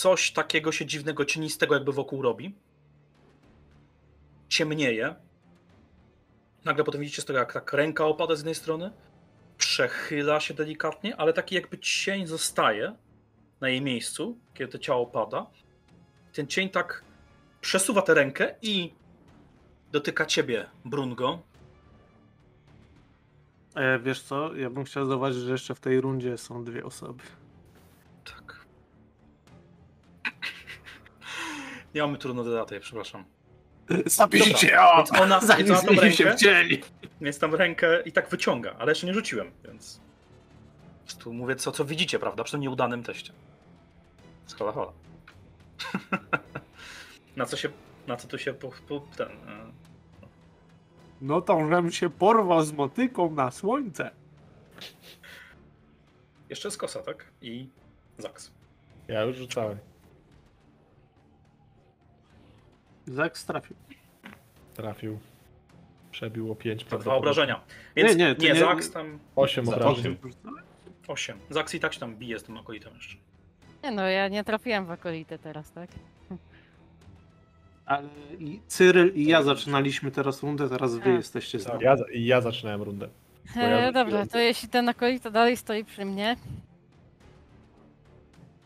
Coś takiego się dziwnego, cienistego jakby wokół robi. Ciemnieje. Nagle potem widzicie z tego, jak tak ręka opada z jednej strony. Przechyla się delikatnie, ale taki jakby cień zostaje na jej miejscu, kiedy to ciało pada. Ten cień tak przesuwa tę rękę i dotyka ciebie, Brungo. E, wiesz co? Ja bym chciał zauważyć, że jeszcze w tej rundzie są dwie osoby. Nie mamy trudno dodatek, przepraszam. Zabijcie Dobra, ją! więc ona- Zanim więc ona tą się rękę-! Więc tam rękę i tak wyciąga, ale jeszcze nie rzuciłem, więc. Prostu mówię, co, co widzicie, prawda? Przy tym nieudanym teście. Hola, hola. na co się. Na co tu się po, po, ten. e, No to żem się porwał z motyką na słońce. Jeszcze jest kosa, tak? I Zaks. Ja już rzucałem. Zak trafił. Trafił. Przebiło 5. To dwa obrażenia. Więc Nie, nie, nie, nie, Zaks tam 8 Za obrażeń. osiem. 8. Zaks i tak się tam bije z tym akolitem jeszcze. Nie no, ja nie trafiłem w akolitę teraz, tak? Ale i Cyryl i ja zaczynaliśmy teraz rundę, teraz wy A. jesteście z nami. Ja, ja zaczynałem rundę. Bo ja E, dobra, to jeśli ten akolita dalej stoi przy mnie,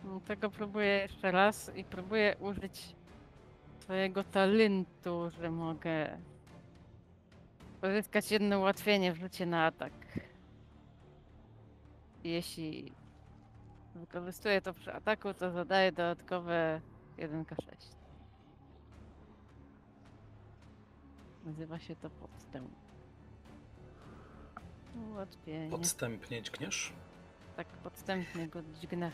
no tego próbuję jeszcze raz i próbuję użyć swojego talentu, że mogę pozyskać jedno ułatwienie w rzucie na atak. Jeśli wykorzystuję to przy ataku, to zadaję dodatkowe 1K6. Nazywa się to podstęp. Ułatwienie. Podstępnie dźgniesz. Tak podstępnie go dźgnę.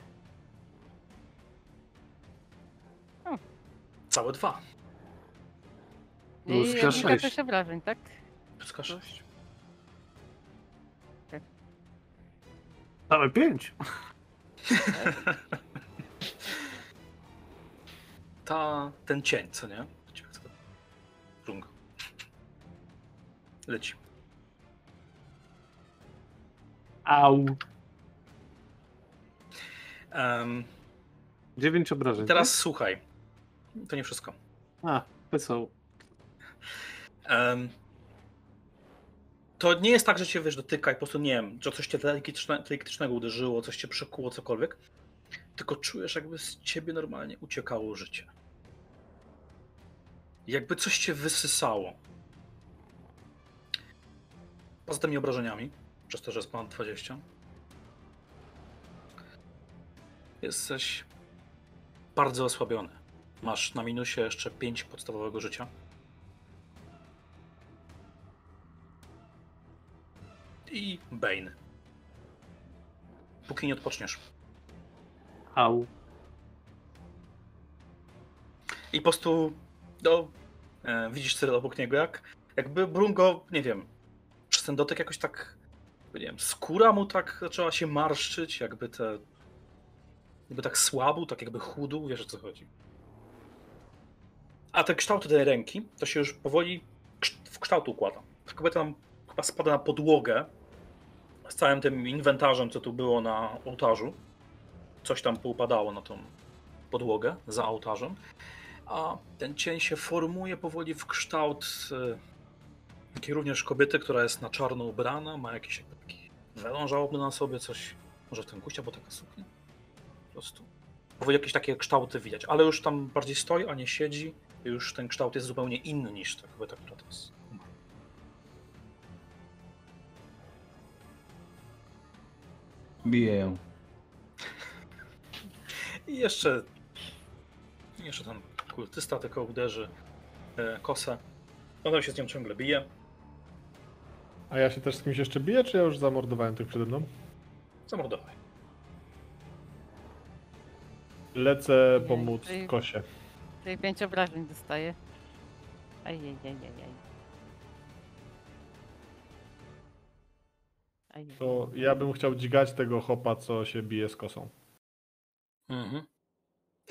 Całe dwa. Plus I K6. K6 obrażeń, tak? Plus K6. Całe pięć. Ta, ten cień, co nie? Rung. Leci. Au. Em, Dziewięć obrażeń. teraz słuchaj. To nie wszystko. A, wesoło. Em, to nie jest tak, że cię wiesz, dotyka i po prostu nie wiem, że coś cię elektryczne, elektrycznego uderzyło, coś cię przekuło, cokolwiek. Tylko czujesz, jakby z ciebie normalnie uciekało życie. Jakby coś cię wysysało. Poza tymi obrażeniami, przez to, że jest ponad 20. Jesteś bardzo osłabiony. Masz na minusie jeszcze 5 podstawowego życia. I Bane. Póki nie odpoczniesz. Au. I po prostu no, e, widzisz Cyril obok niego, jak jakby Brungo, nie wiem, przez ten dotyk jakoś tak, nie wiem, skóra mu tak zaczęła się marszczyć, jakby te, jakby tak słabł, tak jakby chudł, wiesz o co chodzi. A te kształty tej ręki, to się już powoli w kształt układa. Ta kobieta tam chyba spada na podłogę z całym tym inwentarzem, co tu było na ołtarzu. Coś tam poupadało na tą podłogę za ołtarzem a ten cień się formuje powoli w kształt e, takiej również kobiety, która jest na czarno ubrana, ma jakiś taki welon na sobie, coś, może w tym guście, bo taka suknia. Po prostu. Powoli jakieś takie kształty widać, ale już tam bardziej stoi, a nie siedzi. Już ten kształt jest zupełnie inny niż ta kobieta, która teraz umarła. Biję ją. I jeszcze, jeszcze ten kultysta tylko uderzy e, kosę. Ona się z nią ciągle bije. A ja się też z kimś jeszcze biję, czy ja już zamordowałem tych przede mną? Zamordowaj. Lecę pomóc Kosie. Czyli 5 obrażeń dostaję. Ajajajajaj. Ajaj. To ja bym chciał dźgać tego chopa, co się bije z kosą. Mhm.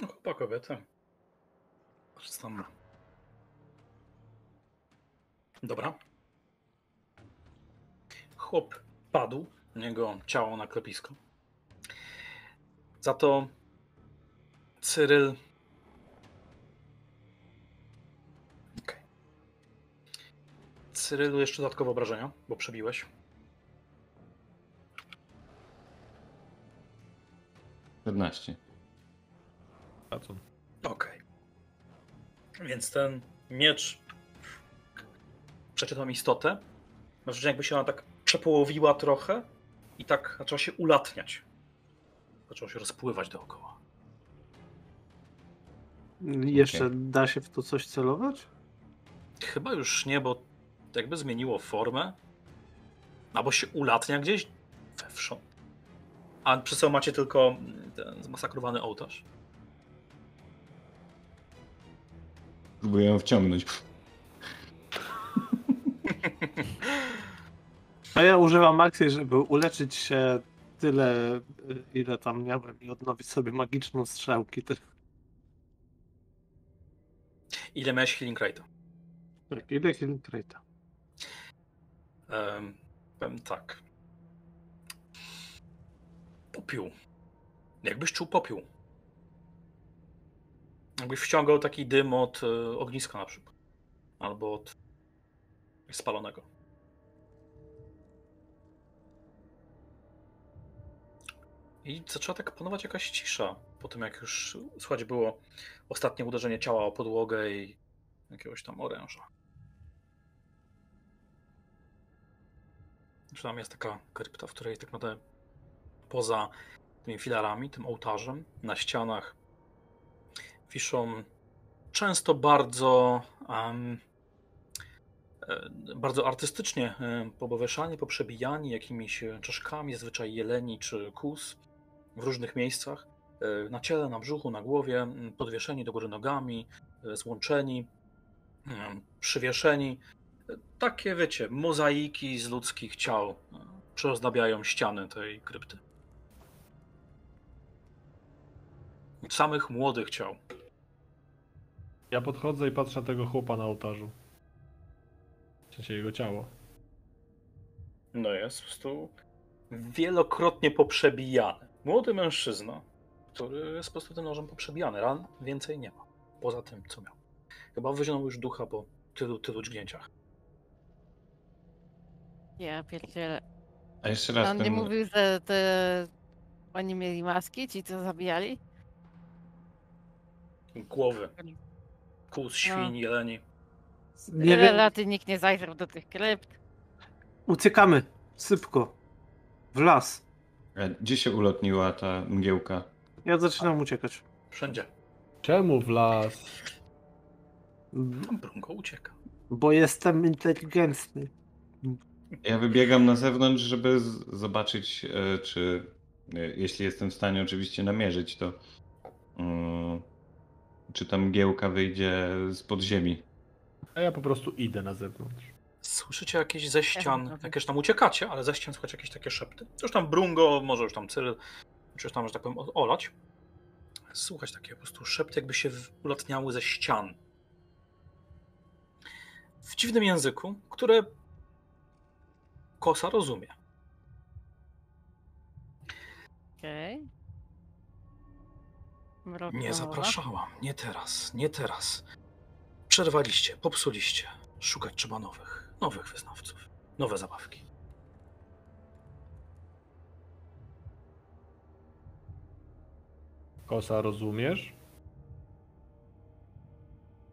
No, chyba kobieta. Patrz tam. Dobra. Chłop padł, u niego ciało na klepisko. Za to Cyryl. Cyrylu jeszcze dodatkowe obrażenia, bo przebiłeś. Czternaście. Okej. Więc ten miecz przeczytam istotę. Masz wrażenie, jakby się ona tak przepołowiła trochę i tak zaczęła się ulatniać. Zaczęła się rozpływać dookoła. Jeszcze Okej. da się w to coś celować? Chyba już nie, bo jakby zmieniło formę. Albo się ulatnia gdzieś wewszą. A przez co macie tylko ten zmasakrowany ołtarz. Próbuję ją wciągnąć. A ja używam akcji, żeby uleczyć się tyle, ile tam miałem i odnowić sobie magiczną strzałki. Ile miałeś healing rate'a? Tak, ile healing rate'a? Powiem tak. Popiół. Jakbyś czuł popiół. Jakbyś wciągał taki dym od e, ogniska na przykład. Albo od spalonego. I zaczęła tak panować jakaś cisza. Po tym jak już słychać było ostatnie uderzenie ciała o podłogę i jakiegoś tam oręża. Tam jest taka krypta, w której tak naprawdę poza tymi filarami, tym ołtarzem, na ścianach wiszą często bardzo, e, bardzo artystycznie e, popowieszani, poprzebijani jakimiś czaszkami, zazwyczaj jeleni czy kus w różnych miejscach. E, Na ciele, na brzuchu, na głowie, podwieszeni do góry nogami, złączeni, przywieszeni. Takie, wiecie, mozaiki z ludzkich ciał przyozdabiają ściany tej krypty. Samych młodych ciał. Ja podchodzę i patrzę na tego chłopa na ołtarzu. W sensie jego ciało. No jest po prostu wielokrotnie poprzebijany. Młody mężczyzna, który jest po prostu tym nożem poprzebijany. Ran więcej nie ma. Poza tym, co miał. Chyba wyzionął już ducha po tylu, tylu dźgnięciach. Ja pierdzielę. A jeszcze raz On nie ten... mówił, że te... oni mieli maski, ci co zabijali? Głowy. Kus, świń, jeleni. Nie Tyle wiem, lat i nikt nie zajrzał do tych krypt. uciekamy. Sypko. W las. A Gdzie się ulotniła ta mgiełka? Ja zaczynam uciekać. Wszędzie. Czemu w las? Tam Brungo ucieka. Bo jestem inteligentny. Ja wybiegam na zewnątrz, żeby zobaczyć, e, czy e, jeśli jestem w stanie oczywiście namierzyć, to mm, czy ta mgiełka wyjdzie z podziemi. A ja po prostu idę na zewnątrz. Słyszycie jakieś ze ścian, jakieś tam uciekacie, ale ze ścian słychać jakieś takie szepty. Już tam Brungo, może już tam Cyryl, czy już tam, że tak powiem, olać. Słuchać takie po prostu szepty, jakby się ulatniały ze ścian. W dziwnym języku, które Kosa rozumie. Okej. Mrok Nie zapraszałam, nie teraz, nie teraz. Przerwaliście, popsuliście. Szukać trzeba nowych, nowych wyznawców, nowe zabawki. Kosa, rozumiesz?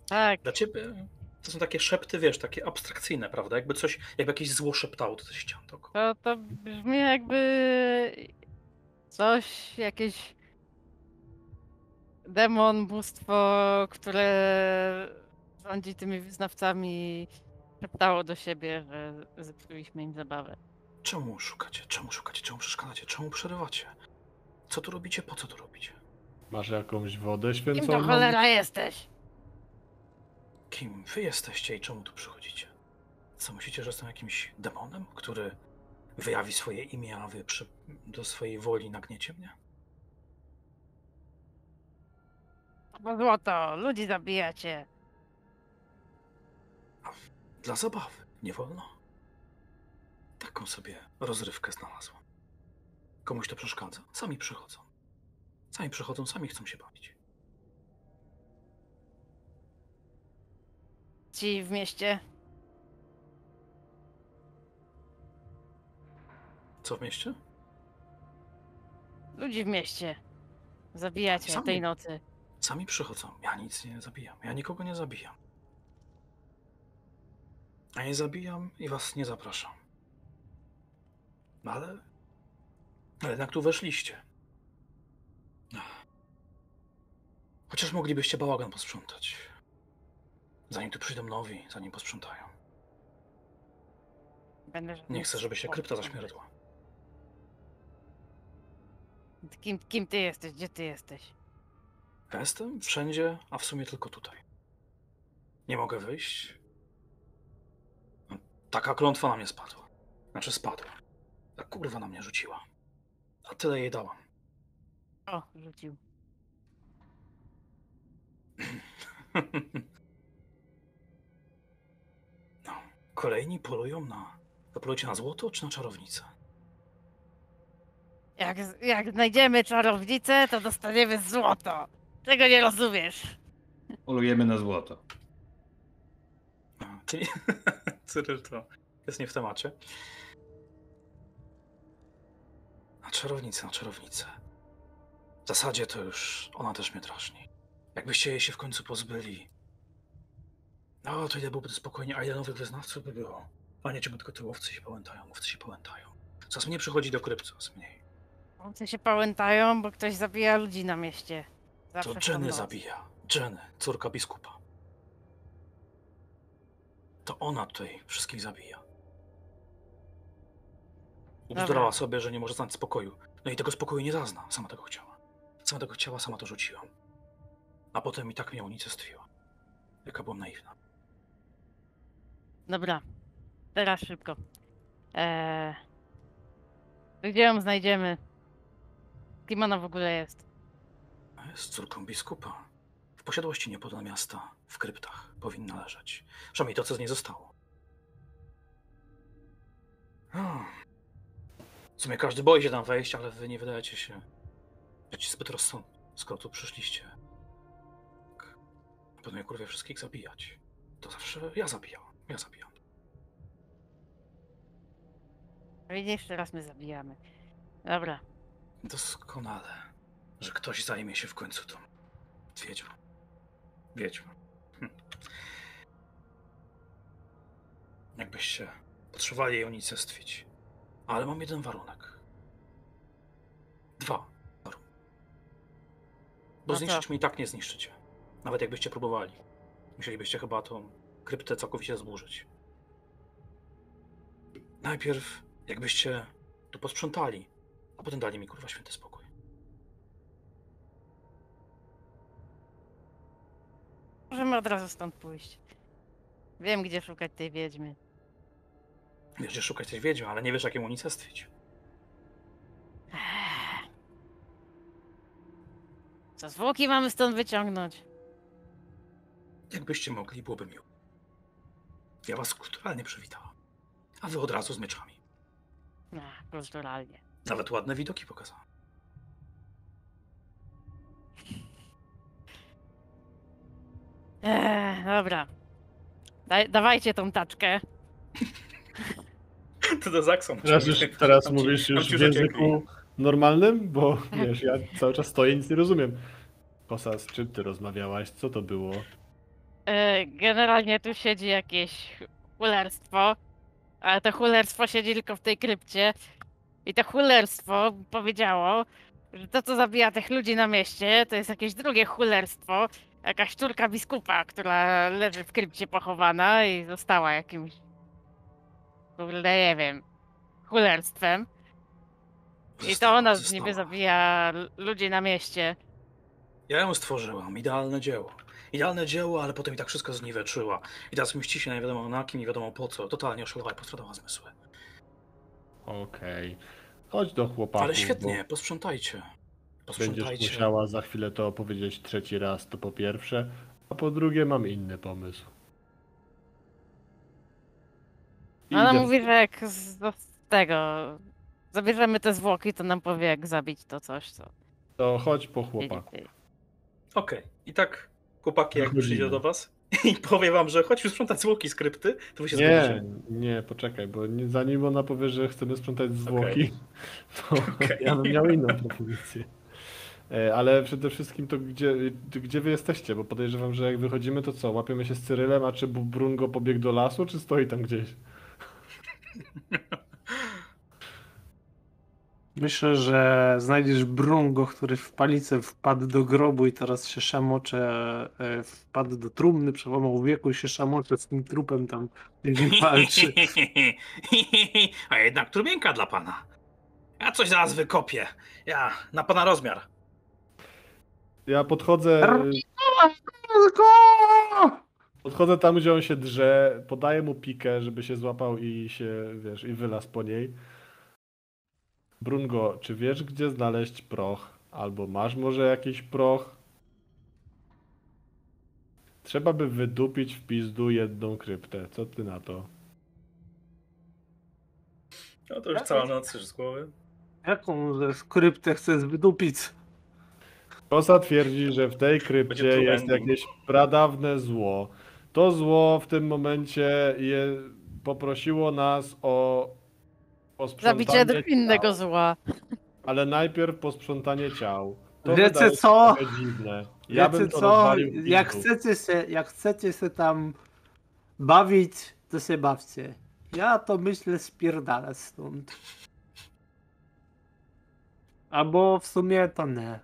Tak, Dla ciebie to są takie szepty, wiesz, takie abstrakcyjne, prawda? Jakby coś, jakby jakieś zło szeptało do tych ścian. to, to brzmi jakby coś, jakieś demon, bóstwo, które rządzi tymi wyznawcami, szeptało do siebie, że zepsuliśmy im zabawę. Czemu szukacie? Czemu szukacie? Czemu przeszkadzacie? Czemu przerywacie? Co tu robicie? Po co tu robicie? Masz jakąś wodę Kim to święconą? cholera jesteś? Kim wy jesteście i czemu tu przychodzicie? Co myślicie, że jestem jakimś demonem, który wyjawi swoje imię, a wy przy, do swojej woli nagniecie mnie? Po złoto, ludzi zabijacie. Dla zabawy, nie wolno. Taką sobie rozrywkę znalazłam. Komuś to przeszkadza? Sami przychodzą. Sami przychodzą, sami chcą się bawić. Ci w mieście. Co w mieście? Ludzi w mieście. Zabijacie Sami. tej nocy. Sami przychodzą. Ja nic nie zabijam. Ja nikogo nie zabijam. Ja nie zabijam i was nie zapraszam. Ale. Ale jednak tu weszliście. Chociaż moglibyście bałagan posprzątać. Zanim tu przyjdą nowi, zanim posprzątają. Będę Nie chcę, żeby się krypta zaśmierdła. Kim, kim ty jesteś? Gdzie ty jesteś? Ja jestem wszędzie, a w sumie tylko tutaj. Nie mogę wyjść. Taka klątwa na mnie spadła. Znaczy spadła. Ta kurwa na mnie rzuciła. A tyle jej dałam. O, rzucił. kolejni polują na... Zapolujecie na złoto czy na czarownicę? Jak, jak znajdziemy czarownicę, to dostaniemy złoto. Tego nie rozumiesz. Polujemy na złoto. A, czyli Cyryl to jest nie w temacie. Na czarownicę, na czarownicę. W zasadzie to już ona też mnie drażni. Jakbyście jej się w końcu pozbyli. No, to ile byłoby to spokojnie, a ile nowych wyznawców by było? A nie, czemu tylko te łowcy się pałętają, łowcy się pałętają. Coraz mniej przychodzi do krypty, coraz mniej. Łowcy się pałętają, bo ktoś zabija ludzi na mieście. To Zawsze tą Jenny zabija. Jenny, córka biskupa. To ona tutaj wszystkich zabija. Ubzdurała sobie, że nie może znać spokoju. No i tego spokoju nie zazna. Sama tego chciała. Sama tego chciała, sama to rzuciła. A potem i tak mnie unicestwiła. Jaka byłam naiwna. Dobra, teraz szybko. Eee... Gdzie ją znajdziemy? Kim ona w ogóle jest? Jest córką biskupa. W posiadłości niepodal miasta, w kryptach, powinna leżeć. Przynajmniej to, co z niej zostało. Hmm. W sumie każdy boi się tam wejść, ale wy nie wydajecie się być zbyt rozsądni, skoro tu przyszliście. Tak. Będą kurwie wszystkich zabijać. To zawsze ja zabijałam. Ja zabijam. Widzisz, teraz my zabijamy. Dobra, Doskonale, że ktoś zajmie się w końcu tą wiedźmą. Wiedźmą. Hm. Jakbyście potrzebowali jej unicestwić. Ale mam jeden warunek. Dwa warunki. Bo No zniszczyć mi i tak nie zniszczycie. Nawet jakbyście próbowali. Musielibyście chyba tą kryptę całkowicie zburzyć. Najpierw, jakbyście tu posprzątali, a potem dali mi kurwa święty spokój. możemy od razu stąd pójść. Wiem, gdzie szukać tej wiedźmy. Wiesz, że szukać tej wiedźmy, ale nie wiesz, jak ją unicestwić. Co zwłoki mamy stąd wyciągnąć? Jakbyście mogli, byłoby miło. Ja was kulturalnie przywitałam. A wy od razu z mieczami. Ach, kulturalnie. Nawet ładne widoki pokazałam. Eee, dobra. Daj, dawajcie tą taczkę. Ty do Zakson. Teraz, już, teraz mówisz już w języku normalnym, bo wiesz, ja cały czas stoję i nic nie rozumiem. Kosa, z czym ty rozmawiałaś? Co to było? E, Generalnie tu siedzi jakieś chulerstwo, ale to chulerstwo siedzi tylko w tej krypcie. I to chulerstwo powiedziało, że to, co zabija tych ludzi na mieście, to jest jakieś drugie chulerstwo. Jakaś córka biskupa, która leży w krypcie pochowana i została jakimś. Kurde, nie wiem. Chulerstwem. I to ona niby zabija ludzi na mieście. Ja ją stworzyłam. Idealne dzieło. Idealne dzieło, ale potem i tak wszystko zniweczyła. I teraz mści się nie wiadomo na kim, nie wiadomo po co. Totalnie oszalała i postradała zmysły. Okej. Chodź do chłopaków, Ale świetnie, posprzątajcie. bo będziesz Posprzątajcie. musiała za chwilę to opowiedzieć trzeci raz, to po pierwsze. A po drugie mam inny pomysł. Ona Idę- mówi, że jak z, tego zabierzemy te zwłoki, to nam powie, jak zabić to coś, co To chodź po chłopaku. Okej, i tak chłopaki jak przyjdzie do was i powie wam, że chodź sprzątać zwłoki skrypty, to wy się Nie, zgodzicie. nie, poczekaj, bo nie, zanim ona powie, że chcemy sprzątać zwłoki, to Okej. ja bym miał inną propozycję. E, Ale przede wszystkim to gdzie, gdzie wy jesteście? Bo podejrzewam, że jak wychodzimy, to co? Łapiemy się z Cyrylem, a czy Brungo pobiegł do lasu, czy stoi tam gdzieś? Myślę, że znajdziesz Brungo, który w palicę wpadł do grobu i teraz się szamocze, e, wpadł do trumny, przełamał wieku i się szamocze z tym trupem tam gdzie walczy. A jednak trubienka dla pana. Ja coś zaraz wykopię. Ja, na pana rozmiar. Ja podchodzę, podchodzę tam, gdzie on się drze, podaję mu pikę, żeby się złapał i się, wiesz, i wylazł po niej. Brungo, czy wiesz, gdzie znaleźć proch? Albo masz może jakiś proch? Trzeba by wydupić w pizdu jedną kryptę. Co ty na to? No to już cała noc już z głowy. Jaką ze skryptę chcesz wydupić? Kosa twierdzi, że w tej krypcie jest jakieś pradawne zło. To zło w tym momencie je poprosiło nas o posprzątanie Zabicie innego ciał, zła. ale najpierw posprzątanie ciał. To Wiecie co? dziwne. Ja Wiecie bym to co? Jak chcecie, się, jak chcecie się tam bawić, to się bawcie. Ja to myślę spierdalać stąd. Albo w sumie to nie.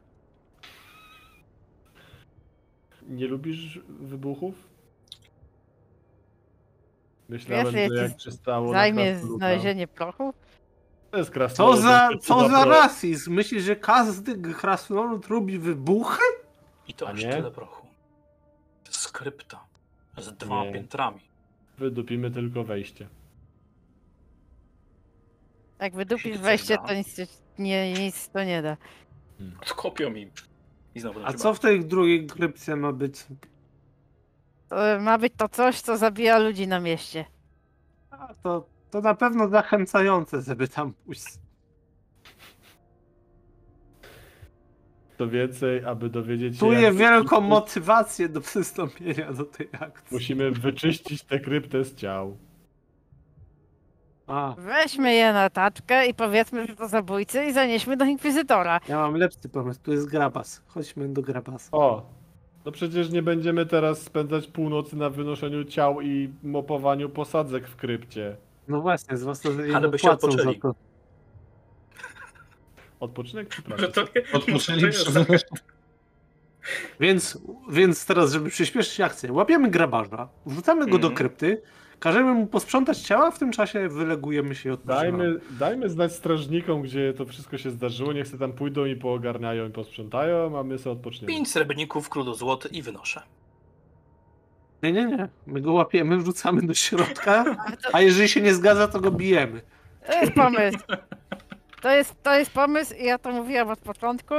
nie lubisz wybuchów? Myślałem, Wiesz, że jak przystało Zajmie znalezienie prochu? To jest Co krasnolud, za, to co za rasizm? Myślisz, że każdy krasnolud robi wybuchy? I to A aż nie? tyle prochu. To jest skrypta. Z dwoma Nie. piętrami. Wydupimy tylko wejście. Jak wydupisz wejście, to nic, nie, nic to nie da. Odkopią mi. I znowu A co w tej drugiej krypcie ma być? To ma być to coś, co zabija ludzi na mieście. A, to, to na pewno zachęcające, żeby tam pójść. To więcej, aby dowiedzieć się. Czuję jak- wielką motywację do przystąpienia do tej akcji. Musimy wyczyścić tę kryptę z ciał. A, Weźmy je na taczkę i powiedzmy, że to zabójcy i zanieśmy do inkwizytora. ja mam lepszy pomysł. Tu jest grabas. Chodźmy do grabasa. O! No przecież nie będziemy teraz spędzać północy na wynoszeniu ciał i mopowaniu posadzek w krypcie. No właśnie, zwłaszcza, że Ale jemu by się płacą za odpoczęli. to. Odpoczynek czy praca? Że to nie, Odpoczęli przy Więc, więc teraz, żeby przyspieszyć akcję, łapiemy grabarza, wrzucamy go do Mhm. krypty, każemy mu posprzątać ciała, w tym czasie wylegujemy się i odpoczywamy. Dajmy, dajmy znać strażnikom, gdzie to wszystko się zdarzyło. Niech se tam pójdą i poogarniają i posprzątają, a my sobie odpoczniemy. Pięć srebrników, królu złoty i wynoszę. Nie, nie, nie. My go łapiemy, wrzucamy do środka, a jeżeli się nie zgadza, to go bijemy. to jest pomysł. To jest, to jest pomysł i ja to mówiłam od początku.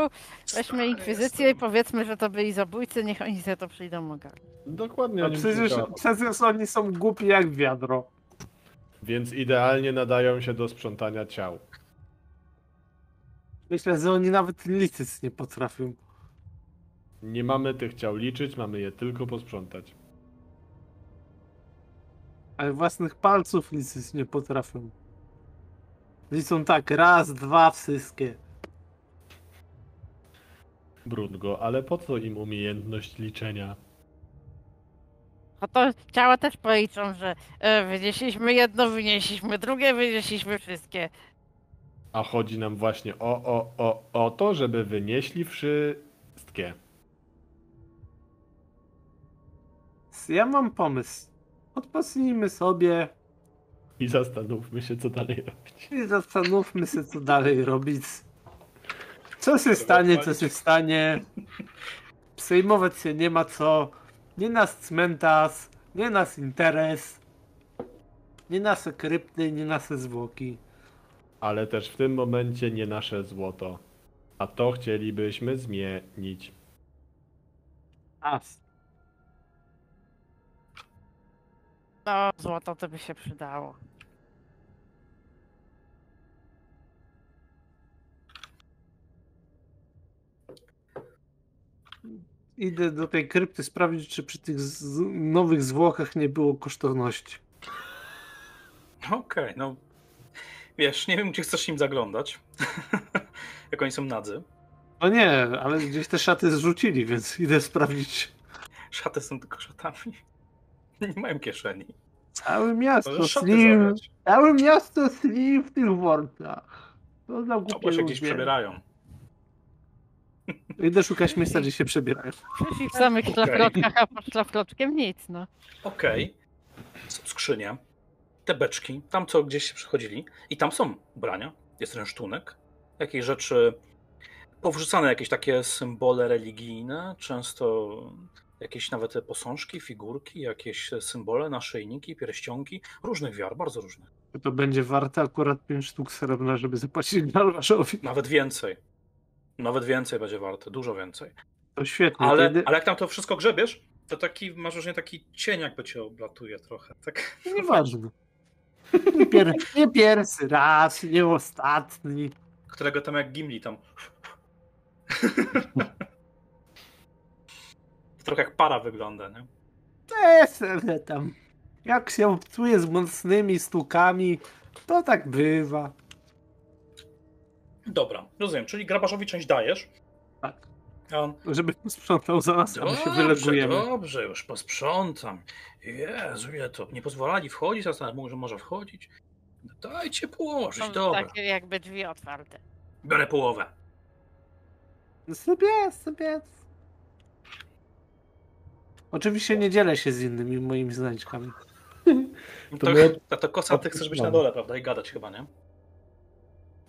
Weźmy inkwizycję i powiedzmy, że to byli zabójcy, niech oni sobie to przyjdą ogarnąć. Dokładnie A o nim przecież, słyszałem. przecież oni są głupi jak wiadro. Więc idealnie nadają się do sprzątania ciał. Myślę, że oni nawet liczyć nie potrafią. Nie mamy tych ciał liczyć, mamy je tylko posprzątać. Ale własnych palców liczyć nie potrafią. Liczą tak, raz, dwa, wszystkie. Brudgo, ale po co im umiejętność liczenia? A to ciała też policzą, że e, wynieśliśmy jedno, wynieśliśmy drugie, wynieśliśmy wszystkie. A chodzi nam właśnie o, o, o, o to, żeby wynieśli wszystkie. Ja mam pomysł. Odpocznijmy sobie I zastanówmy się, co dalej robić. i zastanówmy się, co dalej robić. Co się stanie, co się stanie. Przejmować się nie ma co. Nie nas cmentarz, nie nas interes. Nie nasze krypty, nie nasze zwłoki. Ale też w tym momencie nie nasze złoto. A to chcielibyśmy zmienić. A, No, złoto to by się przydało. idę do tej krypty sprawdzić, czy przy tych z- nowych zwłokach nie było kosztowności. Okej, no. Wiesz, nie wiem, gdzie chcesz im zaglądać. Jak oni są nadzy. No nie, ale gdzieś te szaty zrzucili, więc idę sprawdzić. Szaty są tylko szatami. Nie mają kieszeni. Całe miasto slim. Całe miasto slim w tych workach. To za głupie Albo się gdzieś przebierają. Idę szukać miejsca, gdzie się przebierają. W samych Okej. szlafroczkach, a pod szlafroczkiem nic, no. Okej. Są skrzynie. Te beczki. Tam, co gdzieś się przechodzili. I tam są ubrania. Jest rynsztunek. Jakieś rzeczy... Powrzucane jakieś takie symbole religijne. Często jakieś nawet posążki, figurki, jakieś symbole, naszyjniki, pierścionki. Różnych wiar, bardzo różnych. To będzie warte akurat 5 sztuk srebrna, żeby zapłacić Galwaszowi. Nawet więcej. Nawet więcej będzie warte, dużo więcej. To świetnie. Ale, ale jak tam to wszystko grzebiesz, to taki masz wrażenie taki cień jakby cię oblatuje trochę. Tak. Nieważne. Nie, pier... nie pierwszy raz, nie ostatni. Którego tam jak Gimli tam. Trochę jak para wygląda, nie? Weselne tam. Jak się obcuje z mocnymi stukami, to tak bywa. Dobra, rozumiem. Czyli grabarzowi część dajesz. Tak. On, Żeby sprzątał za nas, a my się dobrze, wylegujemy. dobrze, już posprzątam. Jezu, ile to nie pozwalali wchodzić, a teraz mówią, że może wchodzić. Dajcie położyć, Są dobra. takie jakby drzwi otwarte. Biorę połowę. No Sobie, sobie. Oczywiście nie dzielę się z innymi moimi znajdźkami. To, To my- to, to kosa, ty chcesz być na dole, prawda? I gadać chyba, nie?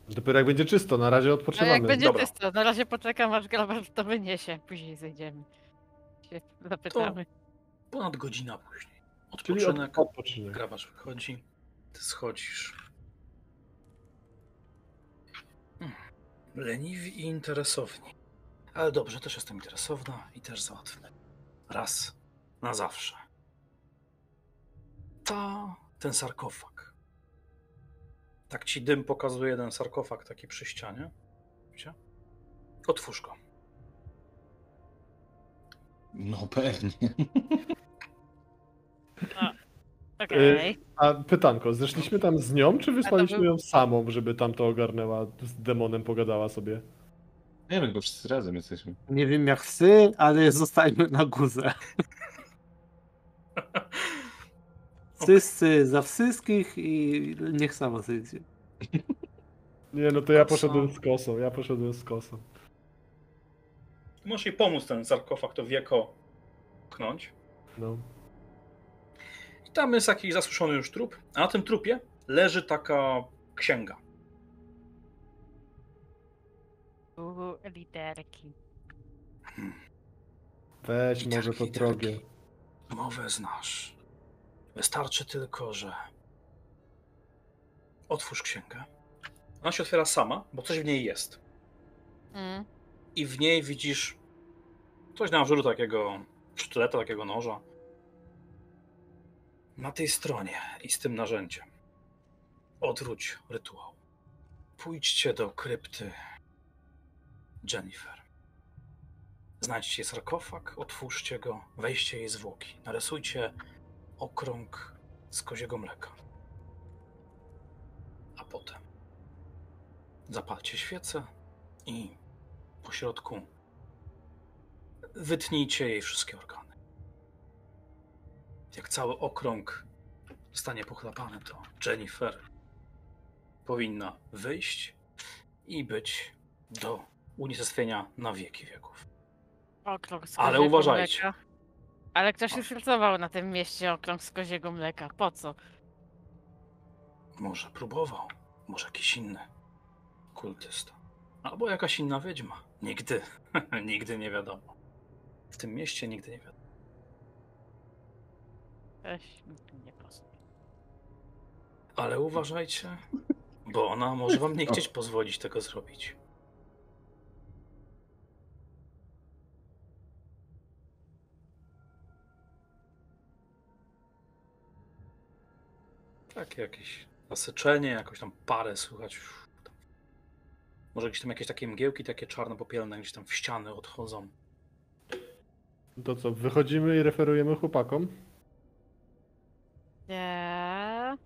Dopiero jak będzie czysto, na razie No odpoczywamy. jak będzie Dobra. czysto, na razie poczekam aż grabarz to wyniesie, później zejdziemy. Się zapytamy. Ponad godzina później. Czyli od, Odpoczynek, odpoczynek. grabarz wychodzi, ty schodzisz. Hmm. Leniwi i interesowni. Ale dobrze, też jestem interesowna i też załatwmy. Raz na zawsze. Ta, ten sarkofag. Tak ci dym pokazuje jeden sarkofag taki przy ścianie. Widzicie? Otwórz go. No pewnie. Okej. A pytanko, zeszliśmy tam z nią, czy wysłaliśmy był- ją samą, żeby tam to ogarnęła, z demonem pogadała sobie? Nie wiem, bo wszyscy razem jesteśmy. Nie wiem jak ty, ale zostajmy na górze. Wszyscy za wszystkich i niech sama zejdzie. Nie, no to ja poszedłem z kosą, ja poszedłem z kosą. Możesz jej pomóc ten sarkofag, to wieko pchnąć. No. I tam jest jakiś zasuszony już trup, a na tym trupie leży taka księga. Uuu, literki. Weź, Literki, może to literki. drogie. Mowę znasz. Wystarczy tylko, że otwórz księgę. Ona się otwiera sama, bo coś w niej jest. Mm. I w niej widzisz coś na wzór takiego sztyleta, takiego noża. Na tej stronie i z tym narzędziem odwróć rytuał. Pójdźcie do krypty Jennifer. Znajdźcie sarkofag, otwórzcie go, weźcie jej zwłoki. Narysujcie okrąg z koziego mleka. A potem zapalcie świecę i po środku wytnijcie jej wszystkie organy. Jak cały okrąg zostanie pochlapany, to Jennifer powinna wyjść i być do unicestwienia na wieki wieków. Okrąg z Ale koziego uważajcie. Mleka. Ale ktoś już rysował na tym mieście okrąg z koziego mleka. Po co? Może próbował, może jakiś inny kultysta. Albo jakaś inna wiedźma. Nigdy, nigdy nie wiadomo. W tym mieście nigdy nie wiadomo. Tu nie pozwól. Ale uważajcie, bo ona może wam nie chcieć pozwolić tego zrobić. Takie jakieś nasyczenie, jakąś tam parę słychać. Może gdzieś tam jakieś takie mgiełki, takie czarno-popielne, gdzieś tam w ściany odchodzą. To co, wychodzimy i referujemy chłopakom? Nie.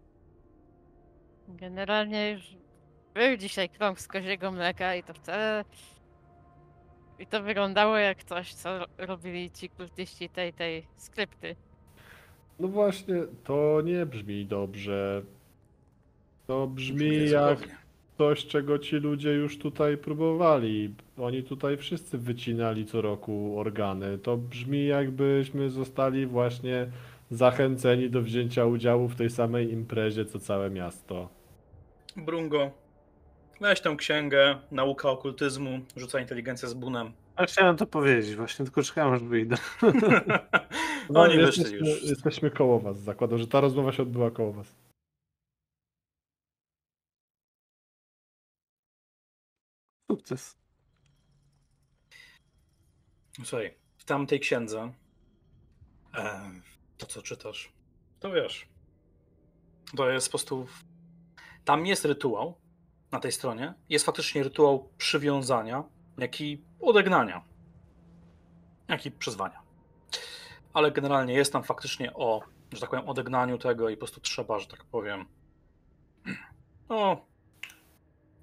Generalnie już był dzisiaj krąg z koziego mleka i to wcale... I to wyglądało jak coś, co ro- robili ci kultyści tej, tej skrypty. No właśnie, to nie brzmi dobrze. To brzmi jak coś, czego ci ludzie już tutaj próbowali. Oni tutaj wszyscy wycinali co roku organy. To brzmi jakbyśmy zostali właśnie zachęceni do wzięcia udziału w tej samej imprezie co całe miasto. Brungo, weź tę księgę, nauka okultyzmu, rzuca inteligencję z bunem. A chciałem to powiedzieć właśnie, tylko czekałem aż wyjdę. No, Oni wyszli jesteśmy, już. jesteśmy koło was. Zakładam, że ta rozmowa się odbyła koło was. Sukces. Słuchaj, w tamtej księdze e, to, co czytasz, to wiesz. To jest po prostu. Tam jest rytuał na tej stronie. Jest faktycznie rytuał przywiązania, jak i odegnania, jak i przyzwania. Ale generalnie jest tam faktycznie o, że tak powiem, odegnaniu tego i po prostu trzeba, że tak powiem, no,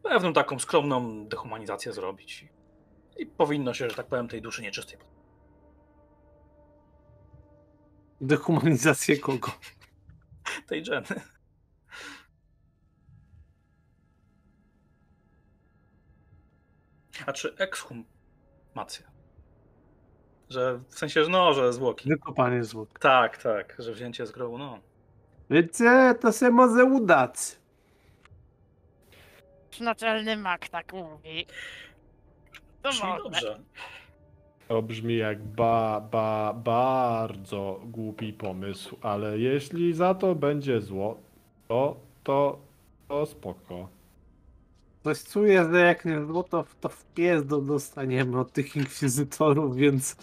pewną taką skromną dehumanizację zrobić. I powinno się, że tak powiem, tej duszy nieczystej Dehumanizację kogo? tej Jenny. A czy ekshumacja? Że w sensie, że no, że zwłoki. Wykopanie zwłok. Tak, tak, że wzięcie z grobu, no. Wiecie, to się może udać. Naczelny mak tak mówi. To Brzmi może. dobrze. To brzmi jak ba, ba, bardzo głupi pomysł, ale jeśli za to będzie zło, to, to, to spoko. Coś czuję, że jak nie złoto, to w piezdo dostaniemy od tych inkwizytorów, więc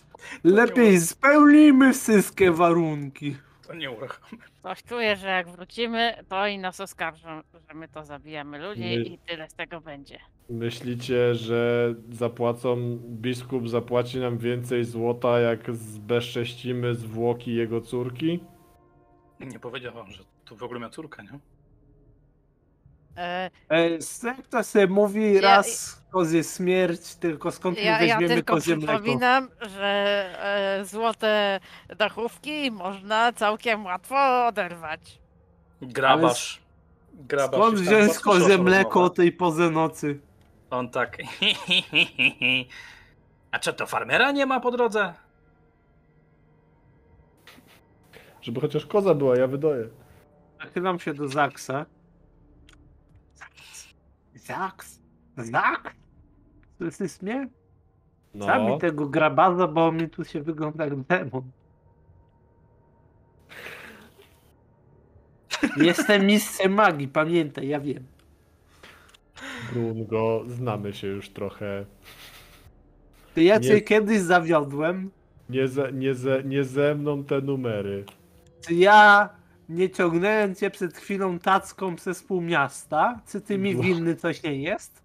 lepiej spełnijmy wszystkie warunki. To nie uruchom. Coś czuję, że jak wrócimy, to oni nas oskarżą, że my to zabijamy ludzi My- i tyle z tego będzie. Myślicie, że zapłacą, biskup zapłaci nam więcej złota, jak zbezcześcimy zwłoki jego córki? Nie powiedziałam, że tu w ogóle miała córkę, nie? E, E, jak to się mówi, Ja- raz kozie śmierć, tylko skąd my ja, ja weźmiemy tylko kozie mleko? przypominam, że e, złote dachówki można całkiem łatwo oderwać. Grabarz. Grabarz. Skąd się tam wziąć kozie mleko o tej porze nocy? On tak. A czy to farmera nie ma po drodze? Żeby chociaż koza była, ja wydoję. Nachylam się do Zaksa. Zaks? Zaks? Słyszysz mnie? No, Zabij tego grabaza, bo mi tu się wygląda jak demon. Jestem mistrzem magii, pamiętaj, ja wiem. Brungo, znamy się już trochę. Ty ja Nie- cię kiedyś zawiodłem, Nie ze, nie, ze, nie ze mną te numery. czy ja nie ciągnąłem cię przed chwilą tacką przez pół miasta? Czy ty mi winny coś nie jest?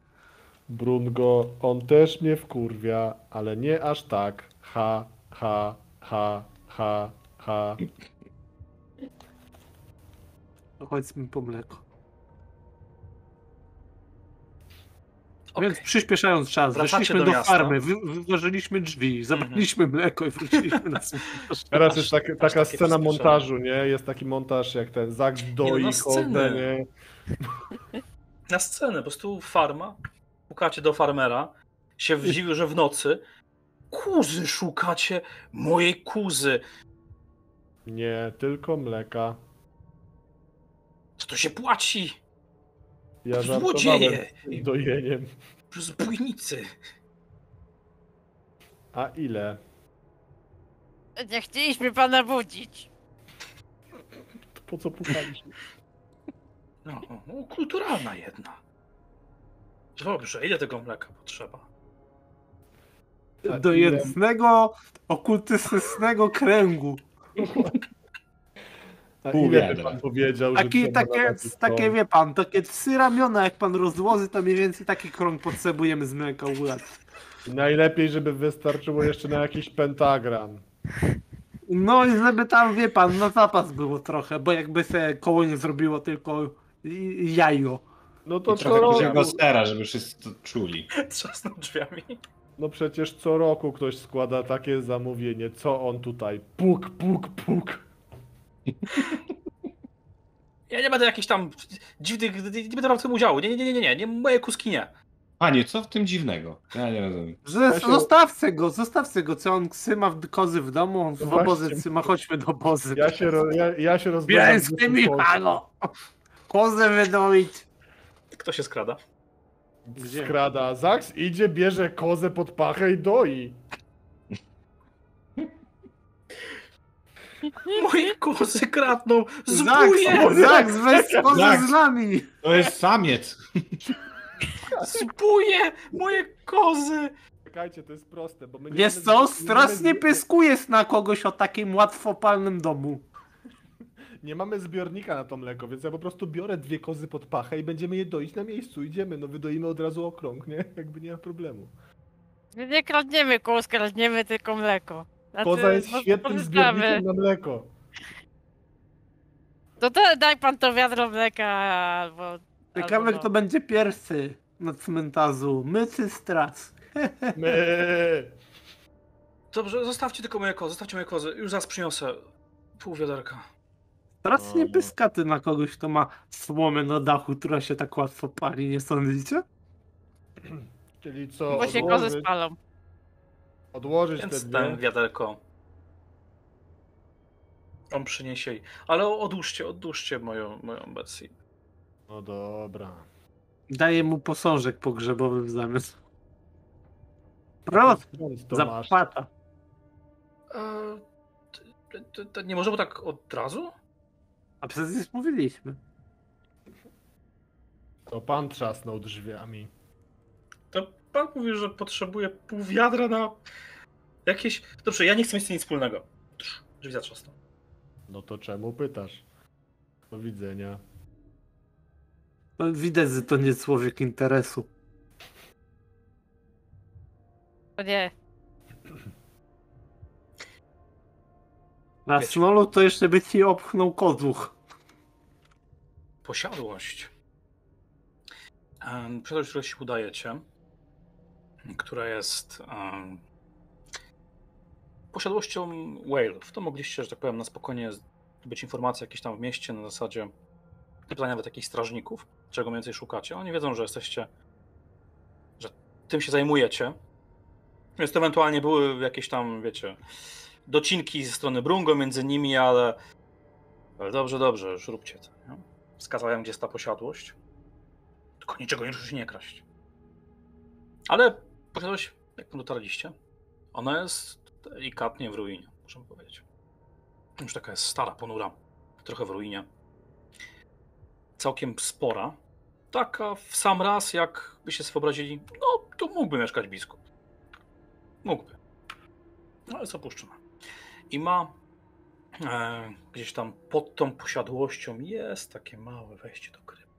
Brungo, on też mnie wkurwia, ale nie aż tak. Ha, ha, ha, ha, ha. Chodźmy po mleko. Okej. Więc przyspieszając czas, Wracacie weszliśmy do do, farmy, wy, wyważyliśmy drzwi, zabraliśmy mleko i wróciliśmy na. Teraz jest tak, taka scena montażu, nie? Jest taki montaż, jak ten Zak doi kozę, scenę. nie? Na scenę, po prostu farma. Pukacie do farmera. Się wdziwił, że w nocy. Kuzy szukacie mojej kuzy. Nie, tylko mleka. Co to się płaci? Ja Złodzieje! z dojeniem. Zbójnicy. A ile? Nie chcieliśmy pana budzić. To po co pukaliśmy? No, no, kulturalna jedna. Dobrze, ile tego mleka potrzeba? Do jednego okultystycznego kręgu. Pół ile by wiadra. pan powiedział, Taki, takie, takie wie pan, takie trzy ramiona, jak pan rozłoży, to mniej więcej taki krąg potrzebujemy z mleka ulać. Najlepiej, żeby wystarczyło jeszcze na jakiś pentagram. No i żeby tam, wie pan, na zapas było trochę, bo jakby se koło nie zrobiło tylko jajo. No to I co trochę roku. stera, żeby wszyscy to czuli. Trzasnął drzwiami. No przecież co roku ktoś składa takie zamówienie. Co on tutaj? Puk, puk, puk. Ja nie będę jakichś tam dziwnych, nie będę brał w tym udziału. Nie, nie, nie, nie, nie, nie, moje kuski nie. Panie, co w tym dziwnego? Ja nie rozumiem. Się- Zostawcie go, zostawcie go, co on trzyma w kozy w domu, on w obozy trzyma, chodźmy do obozy. Ja się, ro, ja, ja się gdzie są Michalo! Kozę wydoić! Kto się skrada? kozy. Skrada. Zaks idzie, bierze kozę pod pachę i doi. Moje kozy kradną! Zbóje! Zaks, weź Zaks. z nami! To jest samiec! Zbóje! Moje kozy! Czekajcie, to jest proste, bo my nie Wiesz mamy- co, nie mamy- strasznie pyskujesz na kogoś o takim łatwopalnym domu. Nie mamy zbiornika na to mleko, więc ja po prostu biorę dwie kozy pod pachę i będziemy je doić na miejscu. Idziemy, no wydoimy od razu okrąg, nie? Jakby nie ma problemu. My Nie kradniemy kół, kradniemy tylko mleko. Znaczy, Koza jest no, świetnym zbiornikiem na mleko. To da, daj pan to wiadro mleka albo... Ciekawe, albo no. kto będzie pierwszy na cmentarzu. My czy strac? My. Dobrze, zostawcie tylko moje kozy, zostawcie moje kozy. Już zaraz przyniosę pół wiaderka. Strasznie O. pyskaty na kogoś, kto ma słomę na dachu, która się tak łatwo pali, nie sądzicie? Czyli co? Bo się kozy odłożyć- spalą. Odłożyć Więc te ten dwie. wiaderko. On przyniesie. jej. Ale odłóżcie, odłóżcie moją, moją Betsy. No dobra. Daję mu posążek pogrzebowy w zamian. Proszę, Skąd to masz? zapłata. To, to, to nie możemy tak od razu? A przecież mówiliśmy. To pan trzasnął drzwiami. To pan mówi, że potrzebuje pół wiadra na jakieś. Dobrze, ja nie chcę mieć z tym nic wspólnego. Drzwi zatrzasną. No to czemu pytasz? Do widzenia. No, widać, że to nie człowiek interesu. O nie, Na Wiecie. smolu to jeszcze by ci opchnął kozłuch. Posiadłość. Posiadłość, której się udajecie, która jest em, posiadłością Whale'ów. To mogliście, że tak powiem, na spokojnie zdobyć informacje jakieś tam w mieście na zasadzie pytania nawet jakichś strażników, czego więcej szukacie. Oni wiedzą, że jesteście, że tym się zajmujecie. Więc ewentualnie były jakieś tam, wiecie, docinki ze strony Brungo między nimi, ale, ale dobrze, dobrze, już róbcie to. Nie? Wskazałem, gdzie jest ta posiadłość. Tylko niczego się nie kraść. Ale posiadłość, jak dotarliście, ona jest delikatnie w ruinie, muszę powiedzieć. Już taka jest stara, ponura, trochę w ruinie. Całkiem spora. Taka w sam raz, jak by się sobie wyobrazili, no tu mógłby mieszkać biskup. Mógłby. No ale jest opuszczona. I ma e, gdzieś tam pod tą posiadłością jest takie małe wejście do krypty.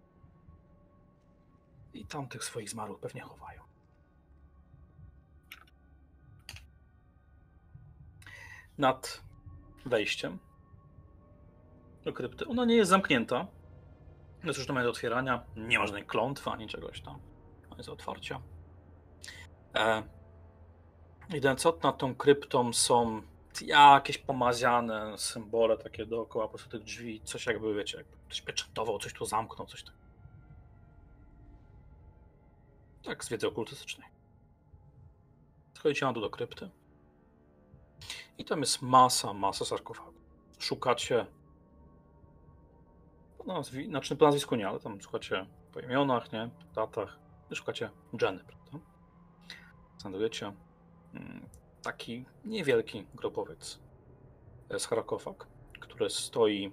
I tam tych swoich zmarłych pewnie chowają. Nad wejściem do krypty. Ona nie jest zamknięta. Jest już do otwierania. Nie ma żadnej klątwy ani czegoś tam. Ona jest otwarcia. E, Jedyne co nad tą kryptą są jakieś pomaziane symbole takie dookoła po prostu tych drzwi, coś jakby, wiecie, jakby ktoś pieczętował, coś tu zamknął, coś tak. Tak, z wiedzy okultystycznej. Schodzicie na dół do krypty. I tam jest masa, masa sarkofagów. Szukacie po nazwi, znaczy po nazwisku nie, ale tam szukacie po imionach, nie, datach. I szukacie Jenny, prawda? Znajdujecie mm, taki niewielki grobowiec e, z sarkofag, który stoi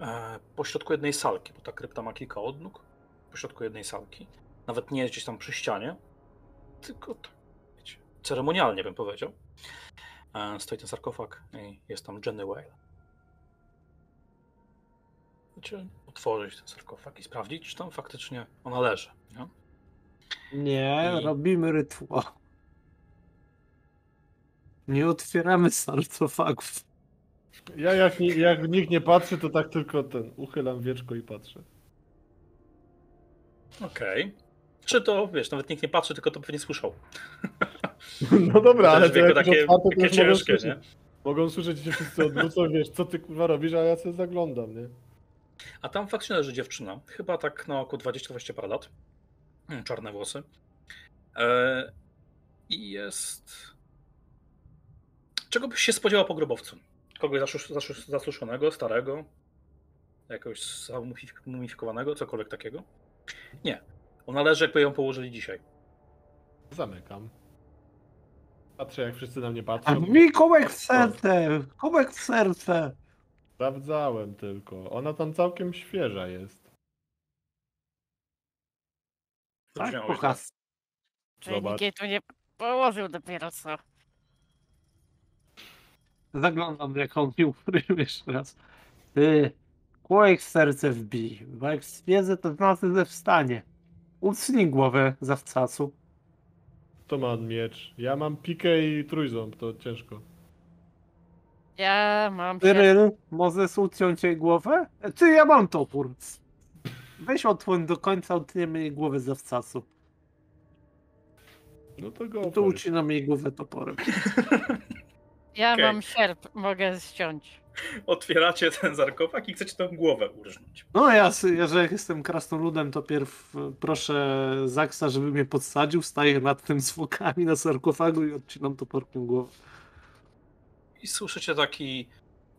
e, pośrodku jednej salki, bo ta krypta ma kilka odnóg, pośrodku jednej salki. Nawet nie jest gdzieś tam przy ścianie, tylko tak, wiecie, ceremonialnie bym powiedział. E, stoi ten sarkofag i jest tam Jenny Whale. Chcecie otworzyć ten sarkofag i sprawdzić, czy tam faktycznie ona leży. Nie? Nie, I- robimy rytuał. Nie otwieramy sarkofagów. Ja jak, jak nikt nie patrzy, to tak tylko ten, uchylam wieczko i patrzę. Okej. Czy to, wiesz, nawet nikt nie patrzy, tylko to pewnie słyszał. No dobra, ale to takie, takie, ciężkie, nie? Mogą słyszeć i się wszyscy odwrócą, wiesz, co ty kurwa robisz, a ja sobie zaglądam, nie? A tam faktycznie leży dziewczyna. Chyba tak na około 20-20 parę lat. Czarne włosy. E, I jest... Czego byś się spodziewał po grobowcu? Kogoś zasuszonego, starego? Jakoś zamumifikowanego? Cokolwiek takiego? Nie. Ona leży, jakby ją położyli dzisiaj. Zamykam. Patrzę, jak wszyscy na mnie A patrzą. mi kołek w serce! Kołek w serce! Sprawdzałem tylko. Ona tam całkiem świeża jest. Tak, Zabrzmiało źle. pokaz. czyli Zobacz. nikt jej tu nie położył dopiero co. Zaglądam jak on mi ukrył jeszcze raz. Ty, kołek w serce wbij, bo jak stwierdzę, to znaczy, że wstanie. Ucnij głowę zawcasu. To ma miecz. Ja mam pikę i trójząb, to ciężko. Ja mam się... Tyryl, możesz uciąć jej głowę? E, Ty, ja mam topór. Weź otwórz do końca, utniemy jej głowę zawcasu. No to go. To ucinam jej głowę toporem. Ja Okej. mam sierp, mogę ściąć. Otwieracie ten sarkofag i chcecie tą głowę urżnąć. No ja, s- ja, że jak jestem krasnoludem, to pierw e, proszę Zaksa, żeby mnie podsadził, staję nad tym zwłokami na sarkofagu i odcinam toporkiem głowę. I słyszycie taki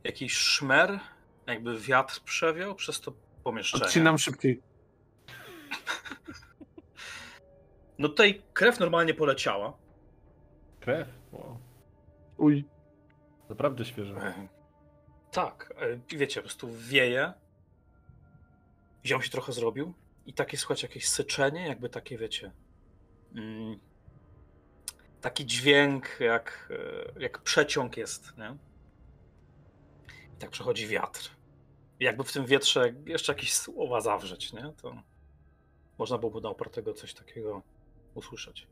jakiś szmer, jakby wiatr przewiał przez to pomieszczenie. Odcinam szybciej. No tutaj krew normalnie poleciała. Krew? Wow. Uj. Naprawdę świeże. Tak, e, wiecie, po prostu wieje. Ziom się trochę zrobił i takie słuchać jakieś syczenie, jakby takie, wiecie, mm, taki dźwięk jak, e, jak przeciąg jest, nie? I tak przechodzi wiatr. Jakby w tym wietrze jeszcze jakieś słowa zawrzeć, nie? To można byłoby na oprócz tego coś takiego usłyszeć.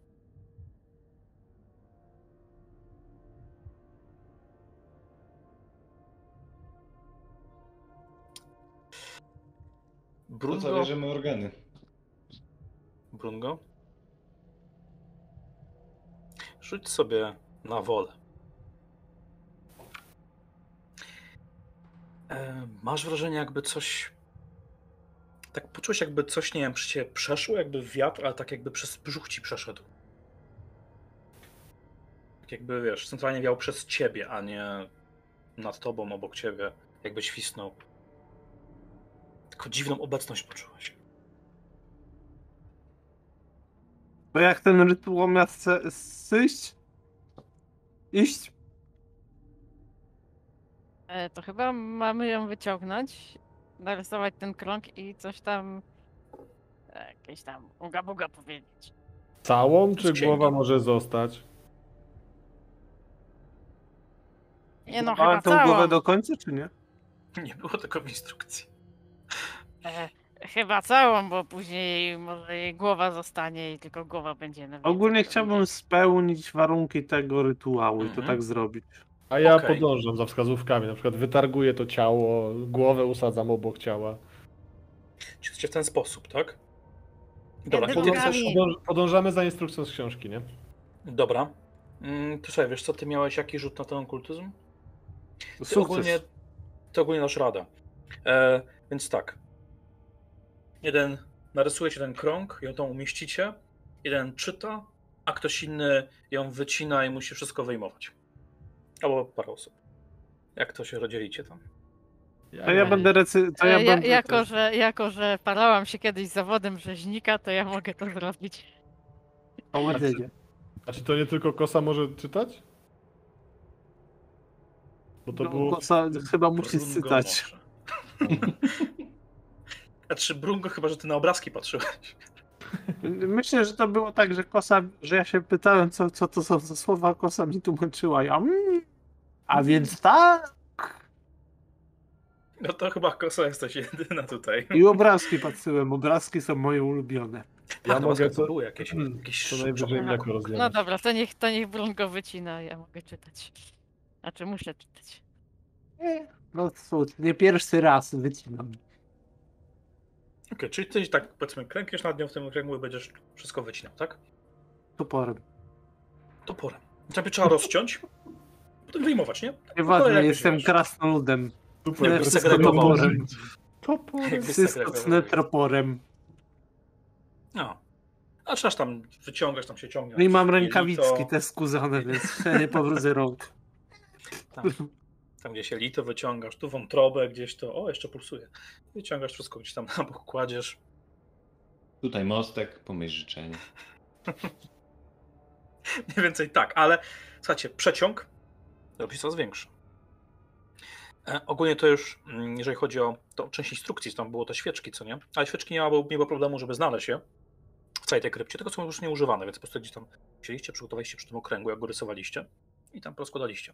To Brungo, bierzemy organy. Brungo, rzuć sobie na wolę. E, Masz wrażenie, jakby coś. Tak poczułeś, jakby coś, nie wiem, przy ciebie przeszło, jakby wiatr, ale tak jakby przez brzuch ci przeszedł. Tak jakby, wiesz, centralnie wiał przez ciebie, a nie nad tobą, obok ciebie, jakby świsnął. Tylko dziwną obecność poczułeś. To jak ten rytuał miał zejść? Iść? E, to chyba mamy ją wyciągnąć, narysować ten krąg i coś tam. e, Jakieś tam uga buga powiedzieć. Całą, czy głowa może zostać? Nie no, chyba tą głowę całą. do końca, czy nie? Nie było tego w instrukcji. E, chyba całą, bo później może jej głowa zostanie i tylko głowa będzie na Ogólnie chciałbym spełnić warunki tego rytuału i to Mhm. tak zrobić. A ja Okej. podążam za wskazówkami. Na przykład wytarguję to ciało, głowę usadzam obok ciała. Czy chcecie w ten sposób, tak? Dobra, i ty to? Podąż, podążamy za instrukcją z książki, nie? Dobra. Mm, to słuchaj, wiesz co, ty miałeś jaki rzut na ten okultyzm? Ty Sukces. ogólnie, ty ogólnie dasz radę. E, więc tak. Jeden narysujecie ten krąg, ją tam umieścicie, jeden czyta, a ktoś inny ją wycina i musi wszystko wyjmować. Albo parę osób. Jak to się rozdzielicie tam? To ja będę recy... To ja E, ja, będę... jako, że, jako, że parałam się kiedyś zawodem rzeźnika, to ja mogę to zrobić. Powodzenia. A czy to nie tylko kosa może czytać? Bo to No, było... kosa chyba musi może. Znaczy, Brungo, chyba że ty na obrazki patrzyłeś. Myślę, że to było tak, że kosa, że ja się pytałem, co, co to są za słowa, a kosa mi tłumaczyła. Ja, mm, a więc tak. No to chyba kosa jesteś jedyna tutaj. I obrazki patrzyłem. Obrazki są moje ulubione. Ja Tak, mogę to co... były jakieś, jakieś To najwyżej mleko No rozlewać. dobra, to niech, to niech Brungo wycina, ja mogę czytać. Znaczy muszę czytać. No cóż, nie pierwszy raz wycinam. Okej, czyli ty tak powiedzmy klękniesz nad nią w tym kręgu i będziesz wszystko wycinał, tak? Toporem. Toporem. Najpierw trzeba rozciąć, potem wyjmować, nie? Nieważne, jakoś jestem wiesz. krasnoludem. Super, jakby Wszystko toporem. Toporem. Jakby Wszystko toporem. No. A trzeba tam wyciągać, tam się ciągnie. No i mam rękawiczki te skórzane, więc nie powrócę rąk. Tam, tam gdzie się lito wyciągasz, tu wątrobę gdzieś to, o jeszcze pulsuje. Wyciągasz wszystko gdzieś tam na bok kładziesz. Tutaj mostek, pomyśl życzenie. Mniej więcej tak, ale słuchajcie, przeciąg robi się coraz większy. E, ogólnie to już, mm, jeżeli chodzi o tą część instrukcji, tam było te świeczki, co nie? Ale świeczki nie było, nie było problemu, żeby znaleźć je w całej tej krypcie, tylko są już nieużywane, więc po prostu gdzieś tam wzięliście, przygotowaliście przy tym okręgu, jak go rysowaliście i tam rozkładaliście.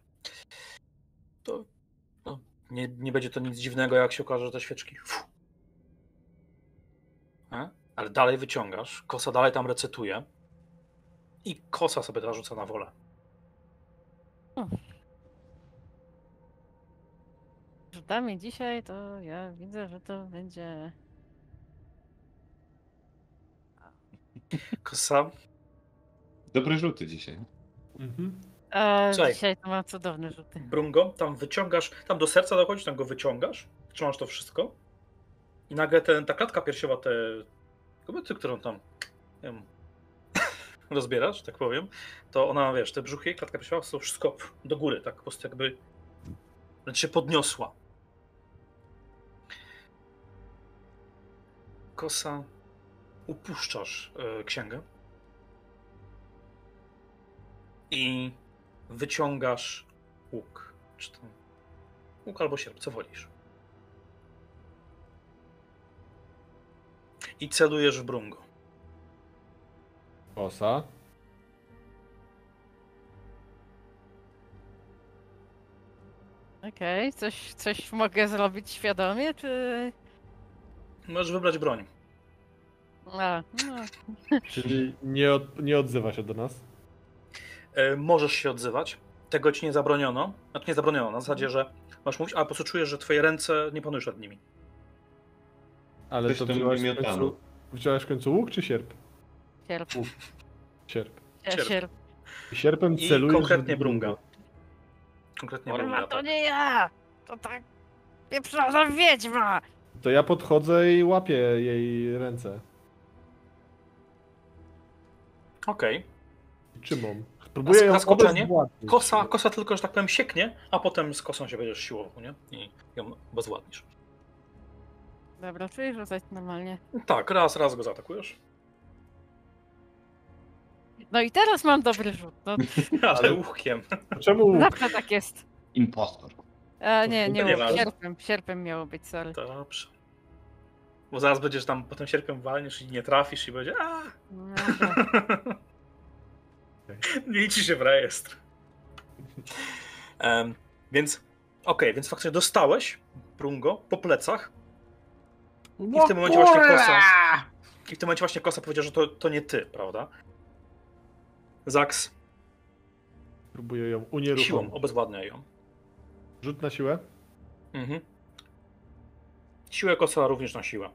To no, nie, nie będzie to nic dziwnego, jak się okaże, że te świeczki. E? Ale dalej wyciągasz, kosa dalej tam recytuje. I kosa sobie teraz rzuca na wolę. Rzutami dzisiaj to ja widzę, że to będzie. Kosa Dobre rzuty dzisiaj. Mhm. E, Słuchaj. dzisiaj to mam cudowne rzuty. Brungo, tam wyciągasz, tam do serca dochodzi, tam go wyciągasz, trzymasz to wszystko i nagle ten, ta klatka piersiowa, te kobiety, którą tam nie wiem, rozbierasz, tak powiem, to ona, wiesz, te brzuchy, klatka piersiowa są wszystko do góry, tak po prostu jakby wręcz się podniosła. Kosa, upuszczasz e, księgę i wyciągasz łuk. Czy to łuk albo sierp, co wolisz. I celujesz w Brungo. Kosa. Okej, coś, coś mogę zrobić świadomie, czy... Możesz wybrać broń. A, no. Czyli nie, od, nie odzywa się do nas. E, możesz się odzywać. Tego ci nie zabroniono. Znaczy nie zabroniono, na zasadzie, że masz mówić, ale po prostu czujesz, że twoje ręce nie panujesz nad nimi. Ale Ktoś to wziąłeś w końcu, wziąłeś w końcu łuk czy sierp? Sierp, Sierp. Sierp. sierp. I sierpem I celujesz konkretnie w Brunga. Konkretnie Kurwa, Brunga. to Tak. nie ja! To tak... Pieprzona wiedźma! To ja podchodzę i łapię jej ręce. Okej. I Trzymam. Próbuję ją zaskoczenie? Kosa, kosa tylko, że tak powiem, sieknie, a potem z kosą się będziesz siłował, nie? I ją bezładnisz. Dobra, czyli rzucać normalnie. Tak, raz, raz go zaatakujesz. No i teraz mam dobry rzut. No, Ale łukiem. Czemu łuk? zawsze tak jest. Impostor. E, nie, nie, nie sierpem, sierpem miało być, sorry. Dobrze. Bo zaraz będziesz tam potem sierpem walniesz i nie trafisz i będzie a No, dobra. nie liczy się w rejestr. Em, więc, okej, więc faktycznie dostałeś Brungo po plecach i w tym momencie właśnie Kosa i w tym momencie właśnie Kosa powiedział, że to, to nie ty, prawda? Zaks Próbuję ją siłą unieruchomić. obezwładnia ją. Rzut na siłę? Mhm. Siłę Kosa również na siłę.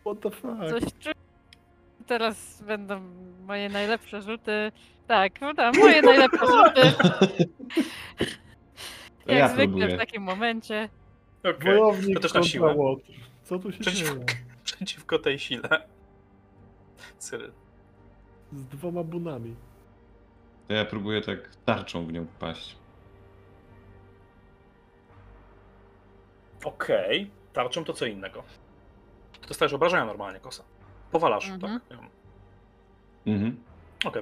What the fuck? Coś czuję. Teraz będą moje najlepsze rzuty. Tak, no tak, moje najlepsze rzuty. Jak ja zwykle próbuję. w takim momencie. Okej. Wojownik To też na siłę. Łotr. Co tu się Przeciw... dzieje? Przeciwko tej sile. Cyryl. Z dwoma bunami. To ja próbuję tak tarczą w nią wpaść. Okej. Tarczą to co innego. Dostajesz obrażenia normalnie, kosa. Powalasz, Mhm. tak? Okej, Mhm.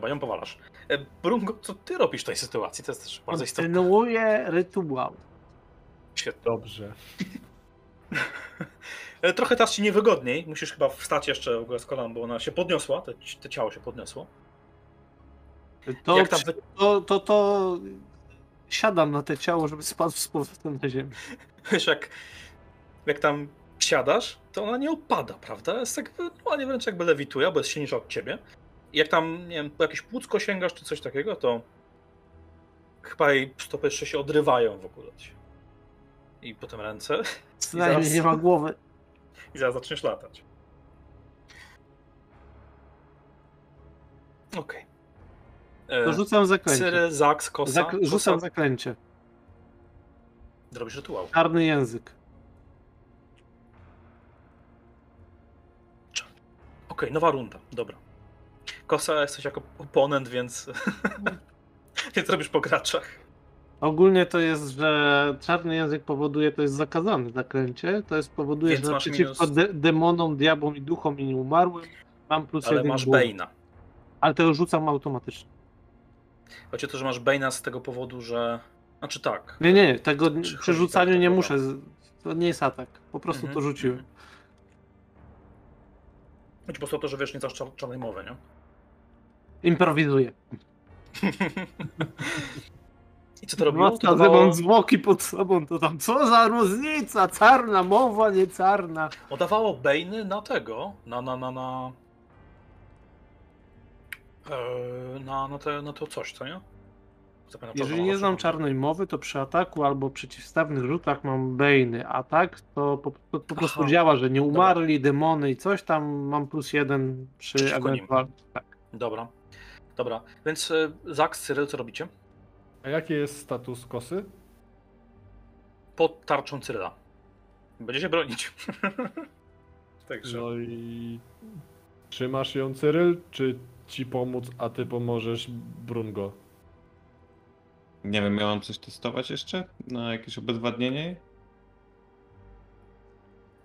bo ją powalasz. E, Brungo, co ty robisz w tej sytuacji? To jest też bardzo istotne. Kontynuuję rytuał. Świetnie. Dobrze. E, Trochę teraz ci niewygodniej. Musisz chyba wstać jeszcze w ogóle z kolan, bo ona się podniosła. Te, te ciało się podniosło. To, Jak tam to, to, to siadam na te ciało, żeby spadł z powrotem na ziemię. Wiesz, jak, jak tam siadasz, to ona nie opada, prawda? Jest tak normalnie wręcz jakby lewituje, bo jest silniejsza od ciebie. I jak tam, nie wiem, po jakieś płucko sięgasz czy coś takiego, to chyba jej stopy jeszcze się odrywają w ogóle. I potem ręce. Przynajmniej nie ma głowy. I zaraz zaczniesz latać. Okej. To Okay. rzucam zaklęcie. Cyry, Zaks, Kosa. Zak rzucam kosa. zaklęcie. Zrobisz rytuał. Czarny język. Okej, nowa runda. Dobra. Kosa, jesteś jako oponent, więc... więc robisz po graczach. Ogólnie to jest, że czarny język powoduje, to jest zakazane zaklęcie, to jest powoduje, Więc że masz naprzeciwko minus- de demonom, diabłom i duchom i nieumarłym mam plus Ale jeden masz ból. Bane'a. Ale to rzucam automatycznie. Chodzi o to, że masz Bane'a z tego powodu, że... Znaczy tak. Nie, nie, tego przy rzucaniu tak, nie muszę. To nie jest atak. Po prostu Mhm, to rzuciłem. mhm. Chodzi po prostu o to, że wiesz, nie znasz czar- czarnej mowy, nie? Improwizuję. I co to robiło? Matka dawało, mam zwłoki pod sobą, to tam co za różnica? Czarna mowa, nie czarna. o, dawało Bane'y na tego, na, na, na, na... e, Na, na, te, na to coś, co nie? Jeżeli nie znam czarnej mowy, to przy ataku albo przeciwstawnych rzutach mam bejny. A tak to po, po, po prostu Aha. działa, że nie umarli, demony i coś tam mam plus jeden przy ewentualnym. Tak. Dobra. Dobra, więc y, Zak, Cyryl, co robicie? A jaki jest status kosy? Pod tarczą Cyryla. Będzie się bronić. Także. No i trzymasz ją Cyryl, czy ci pomóc, a ty pomożesz Brungo? Nie wiem, miałam coś testować jeszcze? Na jakieś obezwładnienie?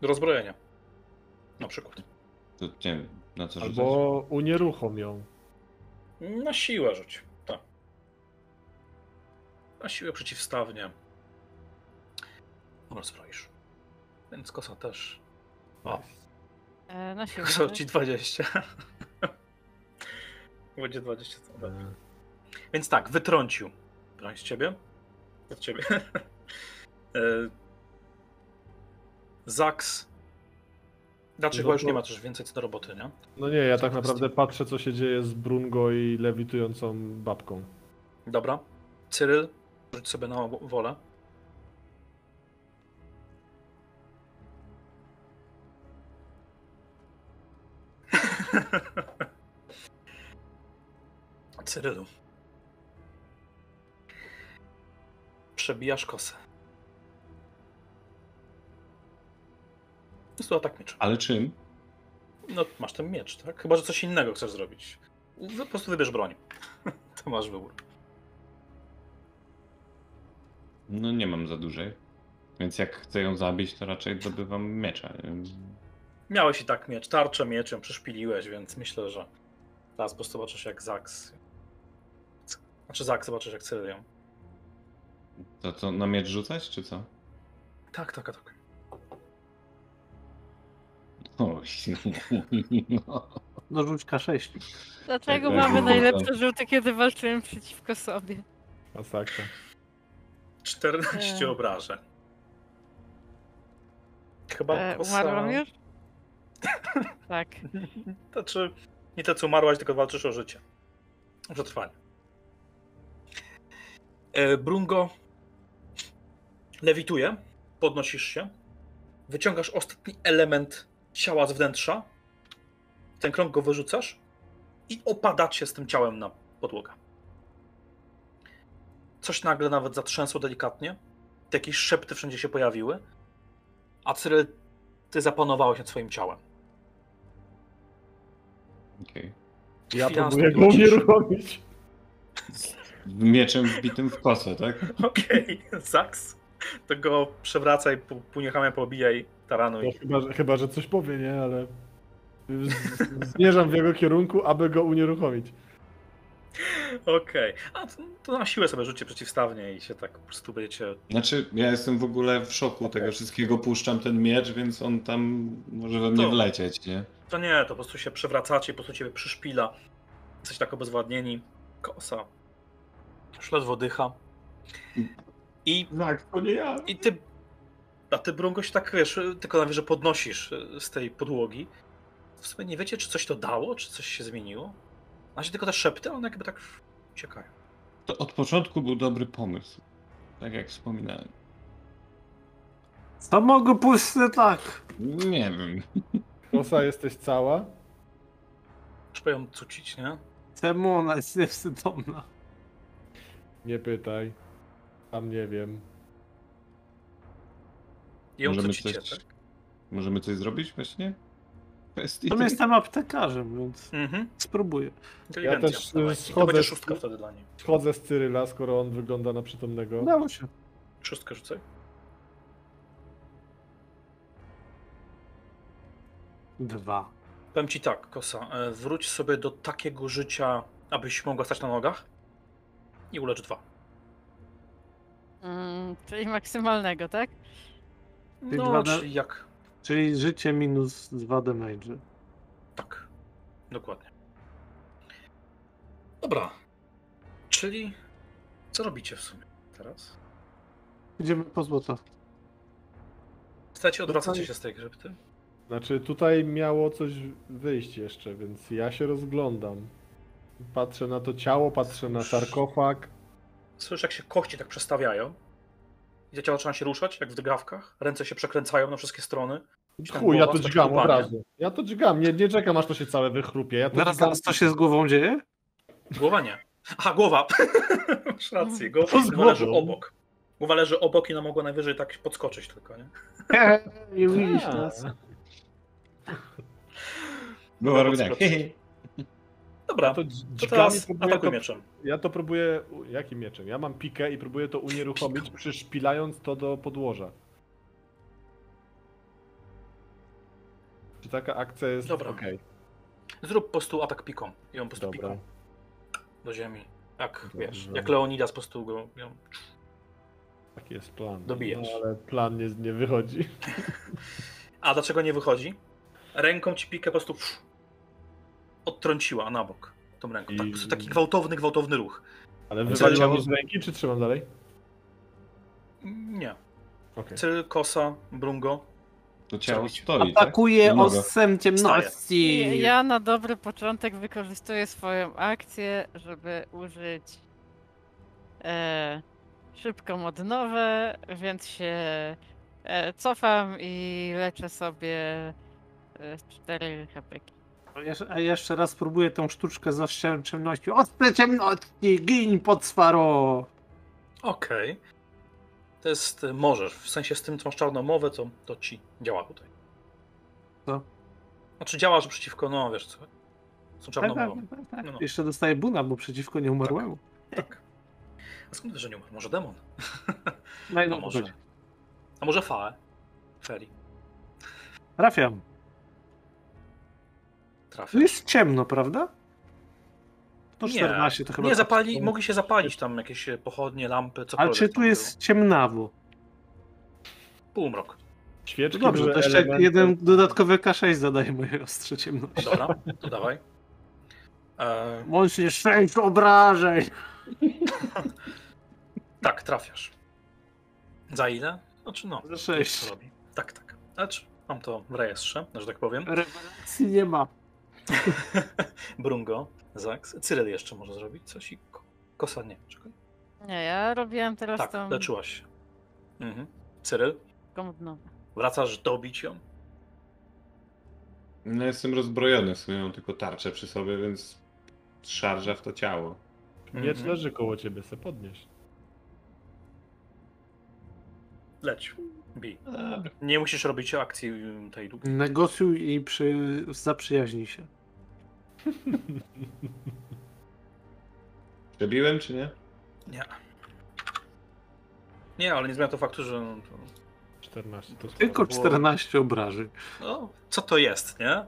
Rozbrojenia. Na przykład. To nie wiem, na co rzucać? Albo unieruchom ją. Na siłę rzuć. Tak. Na siłę przeciwstawnie. Rozbroisz. Więc kosa też. O, E, na siłę. kosa ci 20. Będzie 20. to dobra. Więc tak, wytrącił. Broń z ciebie. Od ciebie. Zaks. Znaczy, No chyba już nie ma też więcej co do roboty, nie? No nie, ja tak naprawdę patrzę, co się dzieje z Brungo i lewitującą babką. Dobra. Cyryl, rzuć sobie na wolę. Cyrylu. Przebijasz kosę. Jest to atak miecz. Ale czym? No, masz ten miecz, tak? Chyba, że coś innego chcesz zrobić. Wy- Po prostu wybierz broń. To masz wybór. No nie mam za dużej. Więc jak chcę ją zabić, to raczej zdobywam miecza. Miałeś i tak miecz, tarczę mieczem, przeszpiliłeś, więc myślę, że teraz po prostu zobaczysz jak Zax. Znaczy Zax zobaczysz jak Cyrion. To co, na miecz rzucać, czy co? Tak, tak, tak. Oj. No rzuć K6. Dlaczego Tak, mamy tak. najlepsze rzuty, kiedy walczymy przeciwko sobie? Masakra. 14 E. obrażeń. Chyba E, kosa... umarłam już? tak. Znaczy, nie to co umarłaś, tylko walczysz o życie. O przetrwanie. E, Brungo lewituje, podnosisz się, wyciągasz ostatni element ciała z wnętrza, ten krąg go wyrzucasz i opadacie z tym ciałem na podłogę. Coś nagle nawet zatrzęsło delikatnie, jakieś szepty wszędzie się pojawiły, a Cyryl, ty zapanowałeś nad swoim ciałem. Okej. Ja Chwila próbuję go unieruchomić. Mieczem wbitym w kosę, tak? Okej, Zaks. To go przewracaj, pu- puniechamy pobijaj, No, taranuj. chyba, że, chyba, że coś powie, nie? Ale zmierzam w jego kierunku, aby go unieruchomić. Okej. A to, to na siłę sobie rzućcie przeciwstawnie i się tak po prostu będziecie... Znaczy, ja jestem w ogóle w szoku tego wszystkiego. Puszczam ten miecz, więc on tam może we mnie To- wlecieć, nie? To nie, to po prostu się przewracacie, po prostu ciebie przyszpila. Jesteś tak obezwładnieni. Kosa. Już ledwo dycha. I, Tak, to nie ja. i ty... A ty, się tak, wiesz, tylko na że podnosisz e, z tej podłogi. W sumie nie wiecie, czy coś to dało, czy coś się zmieniło. Macie tylko te szepty, one jakby tak uciekają. To od początku był dobry pomysł. Tak jak wspominałem. Co mogę pójść nie tak? Nie wiem. Kosa, jesteś cała? Trzeba ją cucić, nie? Czemu ona jest nieprzytomna? Nie pytaj. Tam nie wiem. Ją Możemy coś- tak? Możemy coś zrobić właśnie? Kwestii To tej? jestem aptekarzem, więc Mhm. spróbuję. Inteligencja. też, y, schodzę szóstka wtedy dla niej. Schodzę z Cyryla, skoro on wygląda na przytomnego. Udało się. Szóstkę rzucaj. Dwa. Powiem ci tak, Kosa, e, wróć sobie do takiego życia, abyś mogła stać na nogach i ulecz dwa. Mm, czyli maksymalnego, tak? No, dwa na- czyli jak... Czyli życie minus dwa damage. Tak, dokładnie. Dobra, czyli co robicie w sumie teraz? Idziemy po złoto. Chcecie odwracać Tutaj- się z tej krypty? Znaczy, tutaj miało coś wyjść jeszcze, więc ja się rozglądam. Patrzę na to ciało, patrzę na sarkofag. Słyszysz, jak się kości tak przestawiają i ciała zaczyna się ruszać, jak w drgawkach. Ręce się przekręcają na wszystkie strony. Chuj, ja głowa, to dźgam od razu. Ja to dźgam, nie, nie czekam aż to się całe wychrupie. Ja Zaraz, zaraz, co się z głową dzieje? Głowa nie. Aha, głowa. Masz rację. Głowa, głowa leży obok. Głowa leży obok i ona mogła najwyżej tak podskoczyć tylko, nie? Nie widzisz nas. Było robi tak. Dobra, To, to teraz atakuj to, mieczem. ja to próbuję. Jakim mieczem? Ja mam pikę i próbuję to unieruchomić, przyszpilając to do podłoża. Czy taka akcja jest Dobra. okej? Zrób po prostu atak piką. I ją po prostu Dobra. piką do ziemi. Jak, Dobrze. wiesz, jak Leonidas po prostu go... Ją... Taki jest plan. Dobijasz. No, ale plan nie, nie wychodzi. A dlaczego nie wychodzi? Ręką ci pikę po prostu pff, odtrąciła na bok. Tą ręką. Tak, prostu taki gwałtowny, gwałtowny ruch. Ale wywaliła mi z ręki, czy trzymam dalej? Nie. Okej. Cyl, kosa, brungo. To ciało stoi, tak? Atakuje mogę. osem ciemności. Ja na dobry początek wykorzystuję swoją akcję, żeby użyć e, szybką odnowę, więc się e, cofam i leczę sobie e, 4 HP. A jeszcze- raz próbuję tą sztuczkę z ostrzem ciemności. Ostre ciemności, gin pod swaro. Okej. To jest, y, możesz. W sensie z tym, co masz czarną mowę, to, to ci działa tutaj. Co? Znaczy działa, że przeciwko, no wiesz co. Są Tak, czarną tak, mową. tak, tak. No, no. Jeszcze dostaję buna, bo przeciwko nieumarłemu. Tak. A skąd wiesz, że nie umarł? Może demon? No, no, może. A może Fae? Feri. Trafiam. Trafia. Tu jest ciemno, prawda? To 14 to chyba. Nie, tak. zapali, mogli się zapalić tam jakieś e, pochodnie, lampy, Ale cokolwiek. czy tu jest ciemnawo? było. Półmrok. Świeczki Dobrze, były to jeszcze elementem- jeden dodatkowy K6 zadaje moje ostrze ciemności. Dobra, to dawaj. E, Łącznie 6 obrażeń. tak, trafiasz. Za ile? Znaczy no. Za sześć. co robi. Tak, tak. Znaczy, mam to w rejestrze, że tak powiem. Rewelacji nie ma. Brungo, Zax. Cyryl jeszcze może zrobić coś i ko- kosa nie. Czekaj. Nie, ja robiłam teraz Tak, tą leczyłaś się. Mhm. Cyryl, odnowę. wracasz dobić ją? No jestem rozbrojony, w sumie mam tylko tarczę przy sobie, więc szarża w to ciało. Miecz Mhm. leży koło ciebie, se podnieś. Leć. Bij. Nie musisz robić akcji y, tej długiej. Negocjuj i przy... zaprzyjaźnij się. Przebiłem czy nie? Nie. Nie, ale nie zmienia to faktu, że. no, to, 14. To Tylko było- 14 obrażeń. no, co to jest, nie?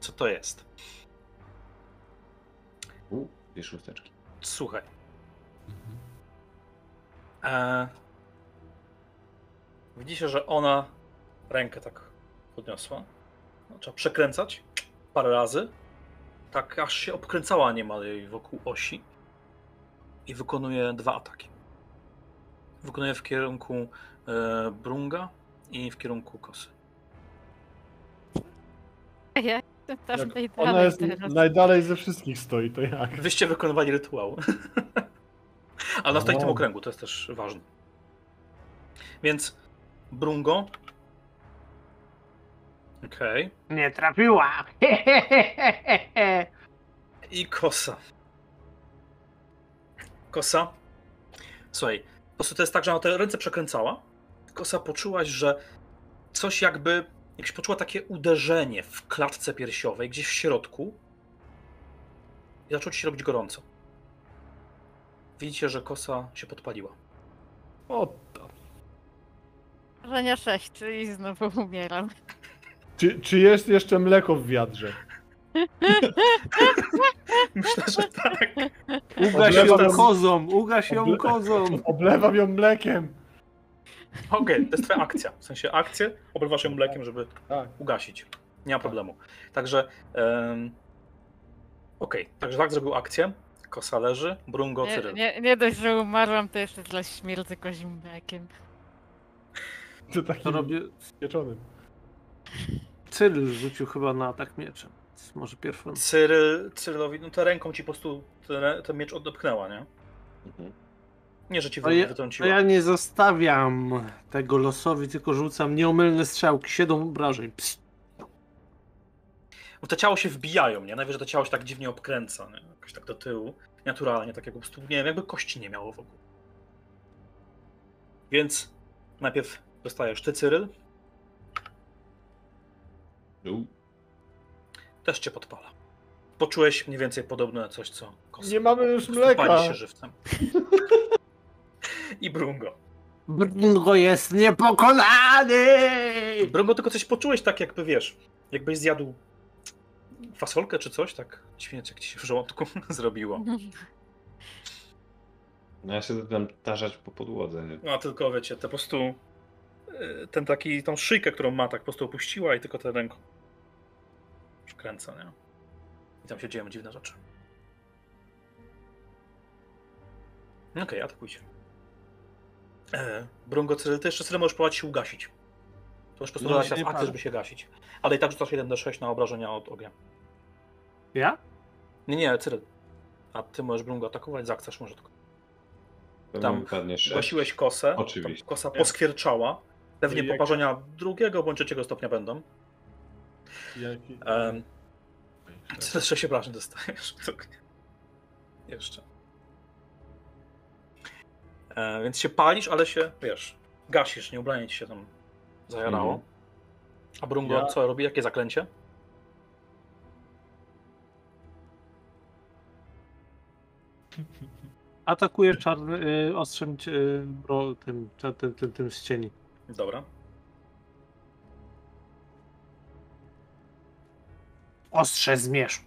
Co to jest? U, dwie szósteczki. Słuchaj. E... Widzicie, że ona rękę tak podniosła. No, trzeba przekręcać parę razy. Tak aż się obkręcała niemal jej wokół osi. I wykonuje dwa ataki. Wykonuje w kierunku e, Brunga i w kierunku Kosy. Ja jestem tam Jak najdalej Ona jest teraz. najdalej ze wszystkich stoi, to jak? Wyście wykonywali rytuał. A na w tym okręgu to jest też ważne. Więc Brungo. Okej. Nie trafiła! I kosa. Kosa. Słuchaj, po prostu to jest tak, że ona te ręce przekręcała. Kosa poczułaś, że coś jakby. Jakś poczuła takie uderzenie w klatce piersiowej, gdzieś w środku. I zaczęło ci się robić gorąco. Widzicie, że kosa się podpaliła. O, to. Marzenia 6, czyli znowu umieram. Czy, czy jest jeszcze mleko w wiadrze? Myślę, że tak. Ugaś ją Oblewam- kozą! Ugaś ją Oble- kozą! Oblewam ją mlekiem! Okej, to jest twoja akcja. W sensie akcję, obrywasz ją mlekiem, żeby Tak. ugasić. Nie ma problemu. Także. em, Okej, także Wak zrobił akcję. Kosa leży, Brungo, Nie, Cyryl. nie, nie dość, że umarłam, to jeszcze dla śmierdzę kozim mlekiem. To To robię... pieczonym. Cyryl rzucił chyba na atak mieczem. Może pierw on... Cyryl, Cyrylowi, no to ręką ci po prostu ten, ten miecz odepchnęła, nie? Mhm. Nie, że ci ja- wytrąciła. Ja nie zostawiam tego losowi, tylko rzucam nieomylne strzałki. 7 obrażeń. Psst. Bo to ciało się wbijają, nie? Najwyżej to ciało się tak dziwnie obkręca, nie? Jakoś tak do tyłu. Naturalnie, tak jak po prostu, nie wiem, jakby kości nie miało w ogóle. Więc najpierw dostajesz ty, Cyryl. Też cię podpala. Poczułeś mniej więcej podobne na coś, co kosa. Nie mamy już mleka. się żywcem. I Brungo. Brungo jest niepokonany! Brungo, tylko coś poczułeś tak jakby, wiesz, jakbyś zjadł fasolkę czy coś, tak świetnie jak ci się w żołądku zrobiło. No ja się zaczynam tarzać po podłodze. No tylko wiecie, to po prostu y, ten taki, tą szyjkę, którą ma, tak po prostu opuściła i tylko tę ręką przykręca, nie? I tam się dzieją dziwne rzeczy. Okej, okay, atakujcie. E, Brungo, Cyryl, ty jeszcze Cyryl możesz próbować się ugasić. To już po prostu No, teraz żeby się gasić. Ale i tak rzucasz 1d6 na obrażenia od ognia. Ja? Nie, nie, Cyryl. A ty możesz Brungo atakować, zachcesz może tylko. Tam. Zgłosiłeś kosę. Oczywiście. Kosa poskwierczała. Pewnie poparzenia drugiego bądź trzeciego stopnia będą. Jaki... Um, jeszcze się obrażeń dostajesz. Jeszcze. E, więc się palisz, ale się, wiesz, gasisz, nie ubranie ci się tam zajarało. Mhm. A Brungo Ja- co robi? Jakie zaklęcie? Atakuje czarny, y, ostrzem y, bro, tym, tym, tym, tym z cieni. Dobra. Ostrze zmierzch.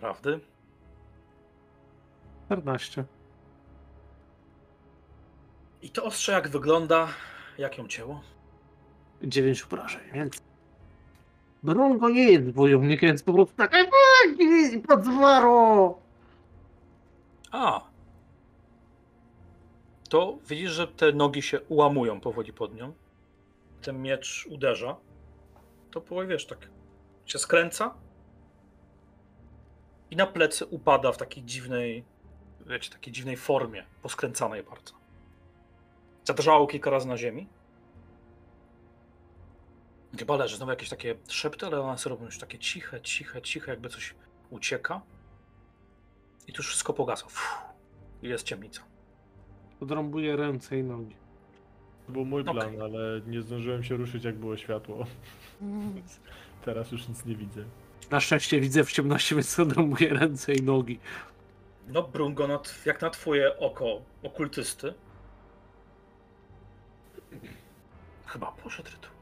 Prawdy? 14. I to ostrze jak wygląda? Jak ją cięło? 9 obrażeń, więc... Brungo nie jest wojownikiem, więc po prostu tak i pod zwaro. A. To widzisz, że te nogi się ułamują powoli pod nią. Ten miecz uderza. To powoli, wiesz, tak się skręca. I na plecy upada w takiej dziwnej, wiecie, takiej dziwnej formie, poskręcanej bardzo. Zadrżało kilka razy na ziemi. Chyba leży, znowu jakieś takie szepty, ale one robią już takie ciche, ciche, ciche, jakby coś ucieka. I tu już wszystko pogasło. Fuh. Jest ciemnica. Odrąbuje ręce i nogi. To był mój plan, ale nie zdążyłem się ruszyć jak było światło. Teraz już nic nie widzę. Na szczęście widzę w ciemności, więc odrąbuje ręce i nogi. No, Brungo, no, jak na twoje oko okultysty. Chyba poszedł rytuał.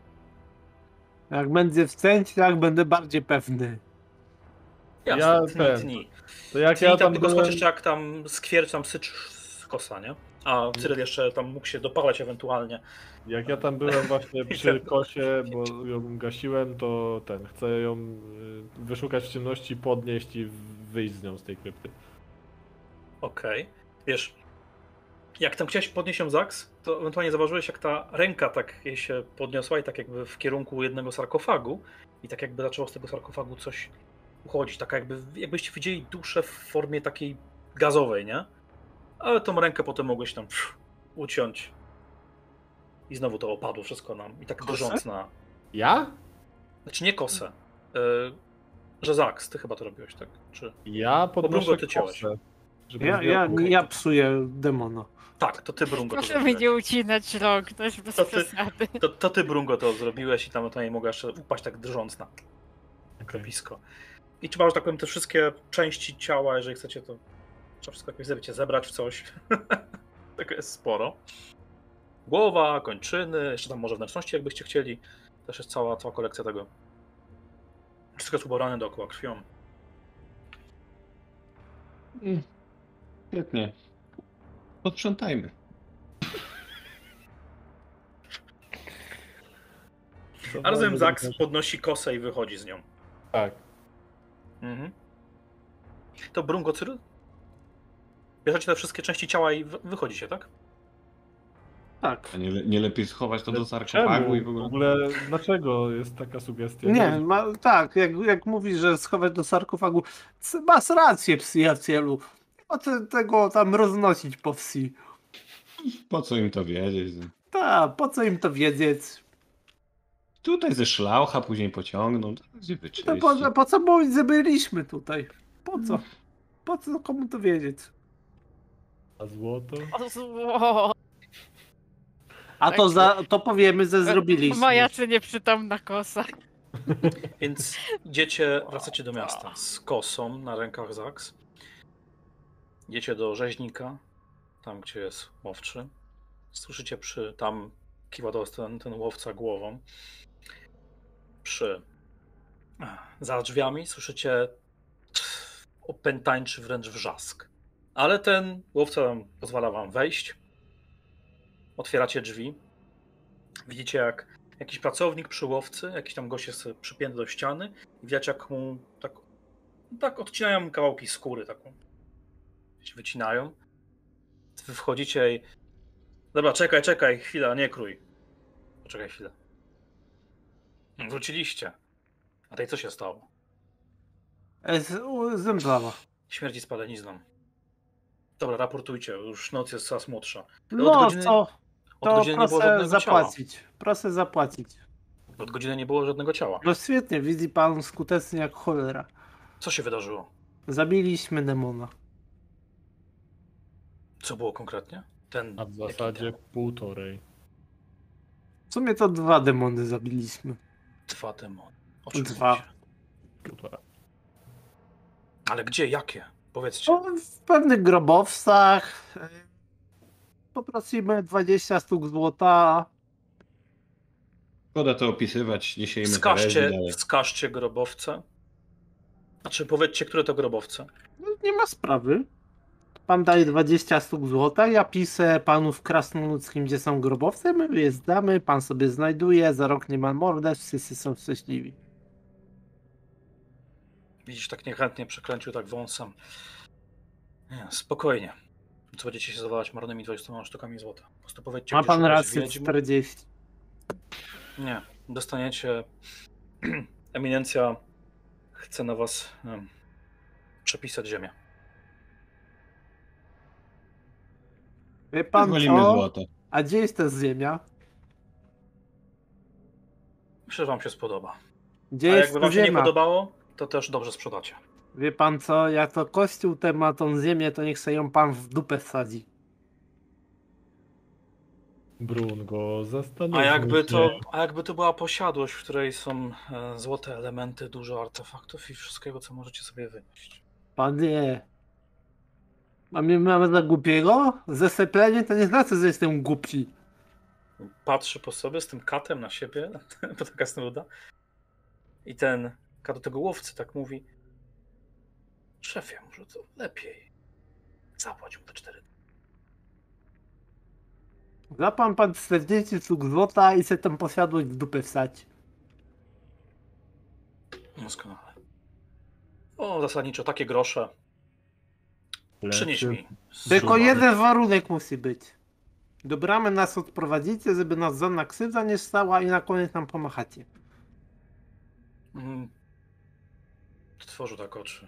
Jak będzie w centie, tak będę bardziej pewny. Jasne, Ja tni, ten- tni. To jak Tni ja tam tam tylko byłem... skoczysz, jak tam skwiercz, tam syczysz z kosa, nie? A Cyryl jeszcze tam mógł się dopalać ewentualnie. Jak ja tam byłem właśnie przy kosie, bo ją gasiłem, to ten, chcę ją y, wyszukać w ciemności, podnieść i wyjść z nią z tej krypty. Okej. Wiesz, jak tam chciałeś podnieść ją Zaks, to ewentualnie zauważyłeś, jak ta ręka tak jej się podniosła i tak jakby w kierunku jednego sarkofagu i tak jakby zaczęło z tego sarkofagu coś uchodzić, tak jakby, jakbyście widzieli duszę w formie takiej gazowej, nie? Ale tą rękę potem mogłeś tam pff, uciąć i znowu to opadło wszystko nam i tak drżąc na... Ja? Znaczy nie kosę, y, że Zaks, ty chyba to robiłeś, tak? Czy... Ja podnoszę Brungo, ty żeby Ja, ja, ja to- psuję demona. Tak, to ty Brungo to Proszę mi zrobiłeś. nie ucinać rąk, też bez To ty- przesady. To, to ty, Brungo, to zrobiłeś i tam to nie mogła jeszcze upaść tak drżąc na Okej. kropisko. I trzeba, że tak powiem, te wszystkie części ciała, jeżeli chcecie, to trzeba wszystko jakoś wiecie, zebrać w coś. Tego jest sporo. Głowa, kończyny, jeszcze tam może wnętrzności, jakbyście chcieli. Też jest cała, cała kolekcja tego. Wszystko jest ubrane dookoła krwią. Świetnie. Posprzątajmy. A Zaks dobrze. podnosi kosę i wychodzi z nią. Tak. Mhm. To Brungo? Bierzecie te wszystkie części ciała i wy- wychodzicie, tak? Tak. A nie, nie lepiej schować to do sarkofagu i w W ogóle... ogóle dlaczego jest taka sugestia? Nie, ma, tak, jak, jak mówisz, że schować do sarkofagu, masz rację, psyjacielu. po co tego tam roznosić po wsi? Po co im to wiedzieć? Ta, po co im to wiedzieć? Tutaj ze szlaucha później pociągną, to gdzie wyczyści. po, po co mówić, że byliśmy tutaj? Po co? Po co komu to wiedzieć? A złoto? O, zło. A to, Tak. za, to powiemy, że zrobiliśmy. Moja czy nieprzytomna kosa. Więc idziecie, wracacie do miasta z kosą na rękach Zaks. Idziecie do rzeźnika, tam gdzie jest łowczy. Słyszycie przy, tam kiwa do ten, ten łowca głową. Przy, za drzwiami słyszycie opętańczy wręcz wrzask. Ale ten łowca pozwala wam wejść. Otwieracie drzwi. Widzicie jak jakiś pracownik przy łowcy, jakiś tam gość jest przypięty do ściany i widać jak mu tak, tak odcinają kawałki skóry taką. Wycinają. Wy wchodzicie i... Dobra, czekaj, czekaj, chwila, nie krój. Poczekaj chwilę. Wróciliście. A tej co się stało? E, Zemdlała. Śmierci spalenizną. Dobra, raportujcie, już noc jest coraz młodsza. Od No godziny- co? Od To godziny nie było proszę żadnego ciała. zapłacić. Proszę zapłacić. Od godziny nie było żadnego ciała. No świetnie, widzi pan skutecznie jak cholera. Co się wydarzyło? Zabiliśmy demona. Co było konkretnie? Ten. A w zasadzie półtorej. W sumie to dwa demony zabiliśmy. Dwa demony. O czym Dwa. mówicie? Ale gdzie, jakie? Powiedzcie. No, w pewnych grobowcach e, poprosimy 20 sztuk złota. Szkoda to opisywać, siejmy Wskażcie, dalej. wskażcie grobowce. Znaczy powiedzcie, które to grobowce. No, nie ma sprawy. Pan daje 20 sztuk złota, ja piszę panu w krasnoludzkim, gdzie są grobowce, my je zdamy, pan sobie znajduje, za rok nie ma morderstw, wszyscy są szczęśliwi. Widzisz, tak niechętnie przekręcił tak wąsem. Nie, spokojnie. Co będziecie się zadawać marnymi 20 sztukami złota? Po prostu powiedzcie, Ma pan rację, wiedźm. 40. Nie, dostaniecie. Eminencja chce na was em, przepisać ziemię. Wie pan co? złoto. A gdzie jest ta ziemia? Myślę, że wam się spodoba. Gdzie A jest jakby ta wam się nie ziemia? podobało, to też dobrze sprzedacie. Wie pan co, jak to kościół ten ma tą ziemię, to niech sobie ją pan w dupę wsadzi. Brungo, zastanówmy A jakby to, się. a jakby to była posiadłość, w której są e, złote elementy, dużo artefaktów i wszystkiego, co możecie sobie wynieść. Panie. A mnie mamy za głupiego? Zeseplenie to nie znaczy, że jestem głupi. Patrzy po sobie z tym katem na siebie, bo taka snruda. I ten do tego łowcy tak mówi. Szefie, może to lepiej. Zapłać mu te cztery. Za pan pan 40 sztuk złota i se tam posiadłość w dupę wsać. Doskonale. O, zasadniczo takie grosze. Przynieś Leczy- mi. Tylko zrzucone. jeden warunek musi być. Do bramy nas odprowadzicie, żeby nas żadna krzywda nie stała i na koniec nam pomachacie. Mm. Tworzył tak oczy.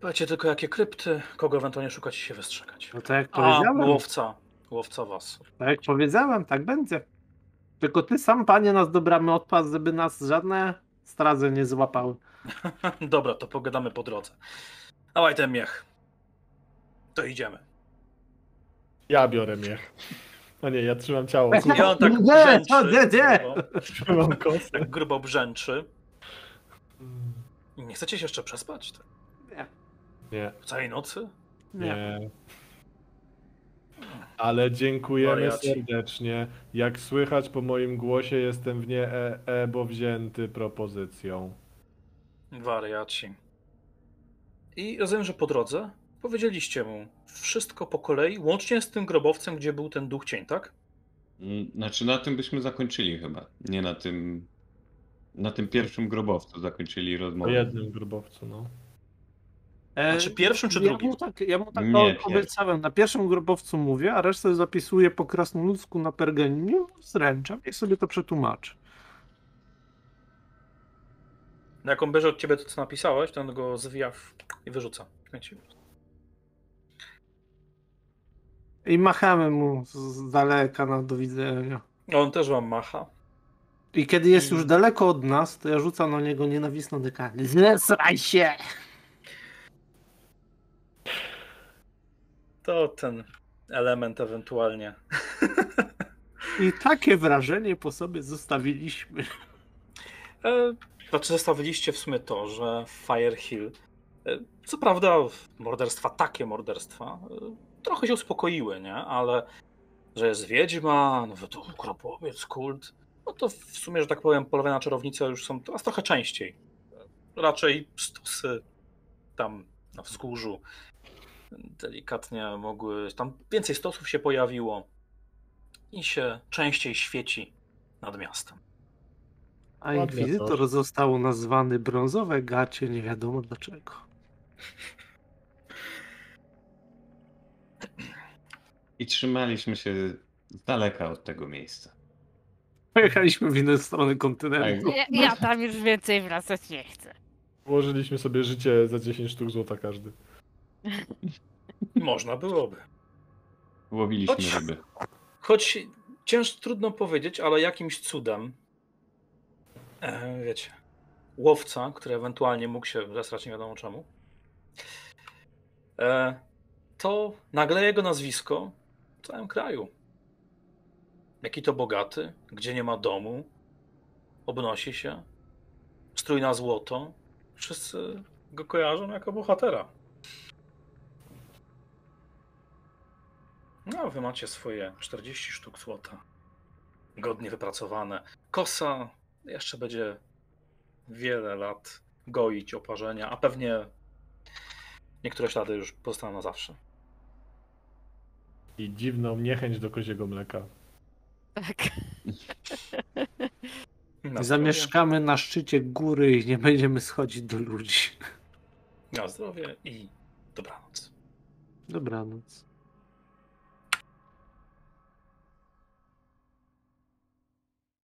Powiedzcie tylko, jakie krypty, kogo ewentualnie szukać i się wystrzegać. No to jak A, powiedziałem, łowca. Łowca was. tak jak powiedziałem, tak będzie. Tylko ty sam, panie, nas do bramy odpadł, żeby nas żadne straże nie złapały. Dobra, to pogadamy po drodze. Dawaj ten miech. To idziemy. Ja biorę miech. A nie, ja trzymam ciało. I on tak Nie, brzęczy. nie, nie. Grubo, tak grubo brzęczy. I nie chcecie się jeszcze przespać? Tak? Nie. Nie, W całej nocy? Nie. nie. Ale dziękujemy Wariaci. serdecznie. Jak słychać po moim głosie, jestem w nie e, e bo wzięty propozycją. Wariaci. I rozumiem, że po drodze powiedzieliście mu wszystko po kolei, łącznie z tym grobowcem, gdzie był ten duch cień, tak? Mm, Znaczy na tym byśmy zakończyli chyba. Nie na tym. Na tym pierwszym grobowcu zakończyli Po rozmowę. jednym grobowcu, no. E, Znaczy pierwszym czy ja drugim? Mu tak, ja mu tak Nie, pierwszy. obiecałem. Na pierwszym grobowcu mówię, a resztę zapisuję po krasnoludzku na pergaminie zręczam i sobie to przetłumaczę. Jak on bierze od ciebie to, co napisałeś, to on go zwija w... i wyrzuca. I machamy mu z- z daleka na do widzenia. On też wam macha. I kiedy jest już daleko od nas, to ja rzucam na niego nienawistną dekalę. Zesraj się! To ten element ewentualnie. I takie wrażenie po sobie zostawiliśmy. E, Znaczy zostawiliście w sumie to, że w Fire Hill, e, co prawda morderstwa, takie morderstwa, e, trochę się uspokoiły, nie? Ale że jest wiedźma, no to ukropowiec, kult, no to w sumie, że tak powiem, polowe na czarownicę już są teraz trochę częściej. Raczej stosy tam na wzgórzu delikatnie mogły, tam więcej stosów się pojawiło i się częściej świeci nad miastem. A inkwizytor został nazwany brązowe gacie, nie wiadomo dlaczego. I trzymaliśmy się z daleka od tego miejsca. Pojechaliśmy w inną stronę kontynentu. Ja, ja tam już więcej wracać nie chcę. Ułożyliśmy sobie życie za 10 sztuk złota każdy. Można byłoby. Łowiliśmy Chodź. ryby. Choć cięż trudno powiedzieć, ale jakimś cudem, e, wiecie, łowca, który ewentualnie mógł się zesrać nie wiadomo czemu, e, to nagle jego nazwisko w całym kraju. Jaki to bogaty, gdzie nie ma domu, obnosi się, strój na złoto. Wszyscy go kojarzą jako bohatera. No, wy macie swoje 40 sztuk złota. Godnie wypracowane. Kosa jeszcze będzie wiele lat goić oparzenia, a pewnie niektóre ślady już pozostaną na zawsze. I dziwną niechęć do koziego mleka. Tak. Na. Zamieszkamy na szczycie góry i nie będziemy schodzić do ludzi. Na zdrowie i dobranoc. Dobranoc.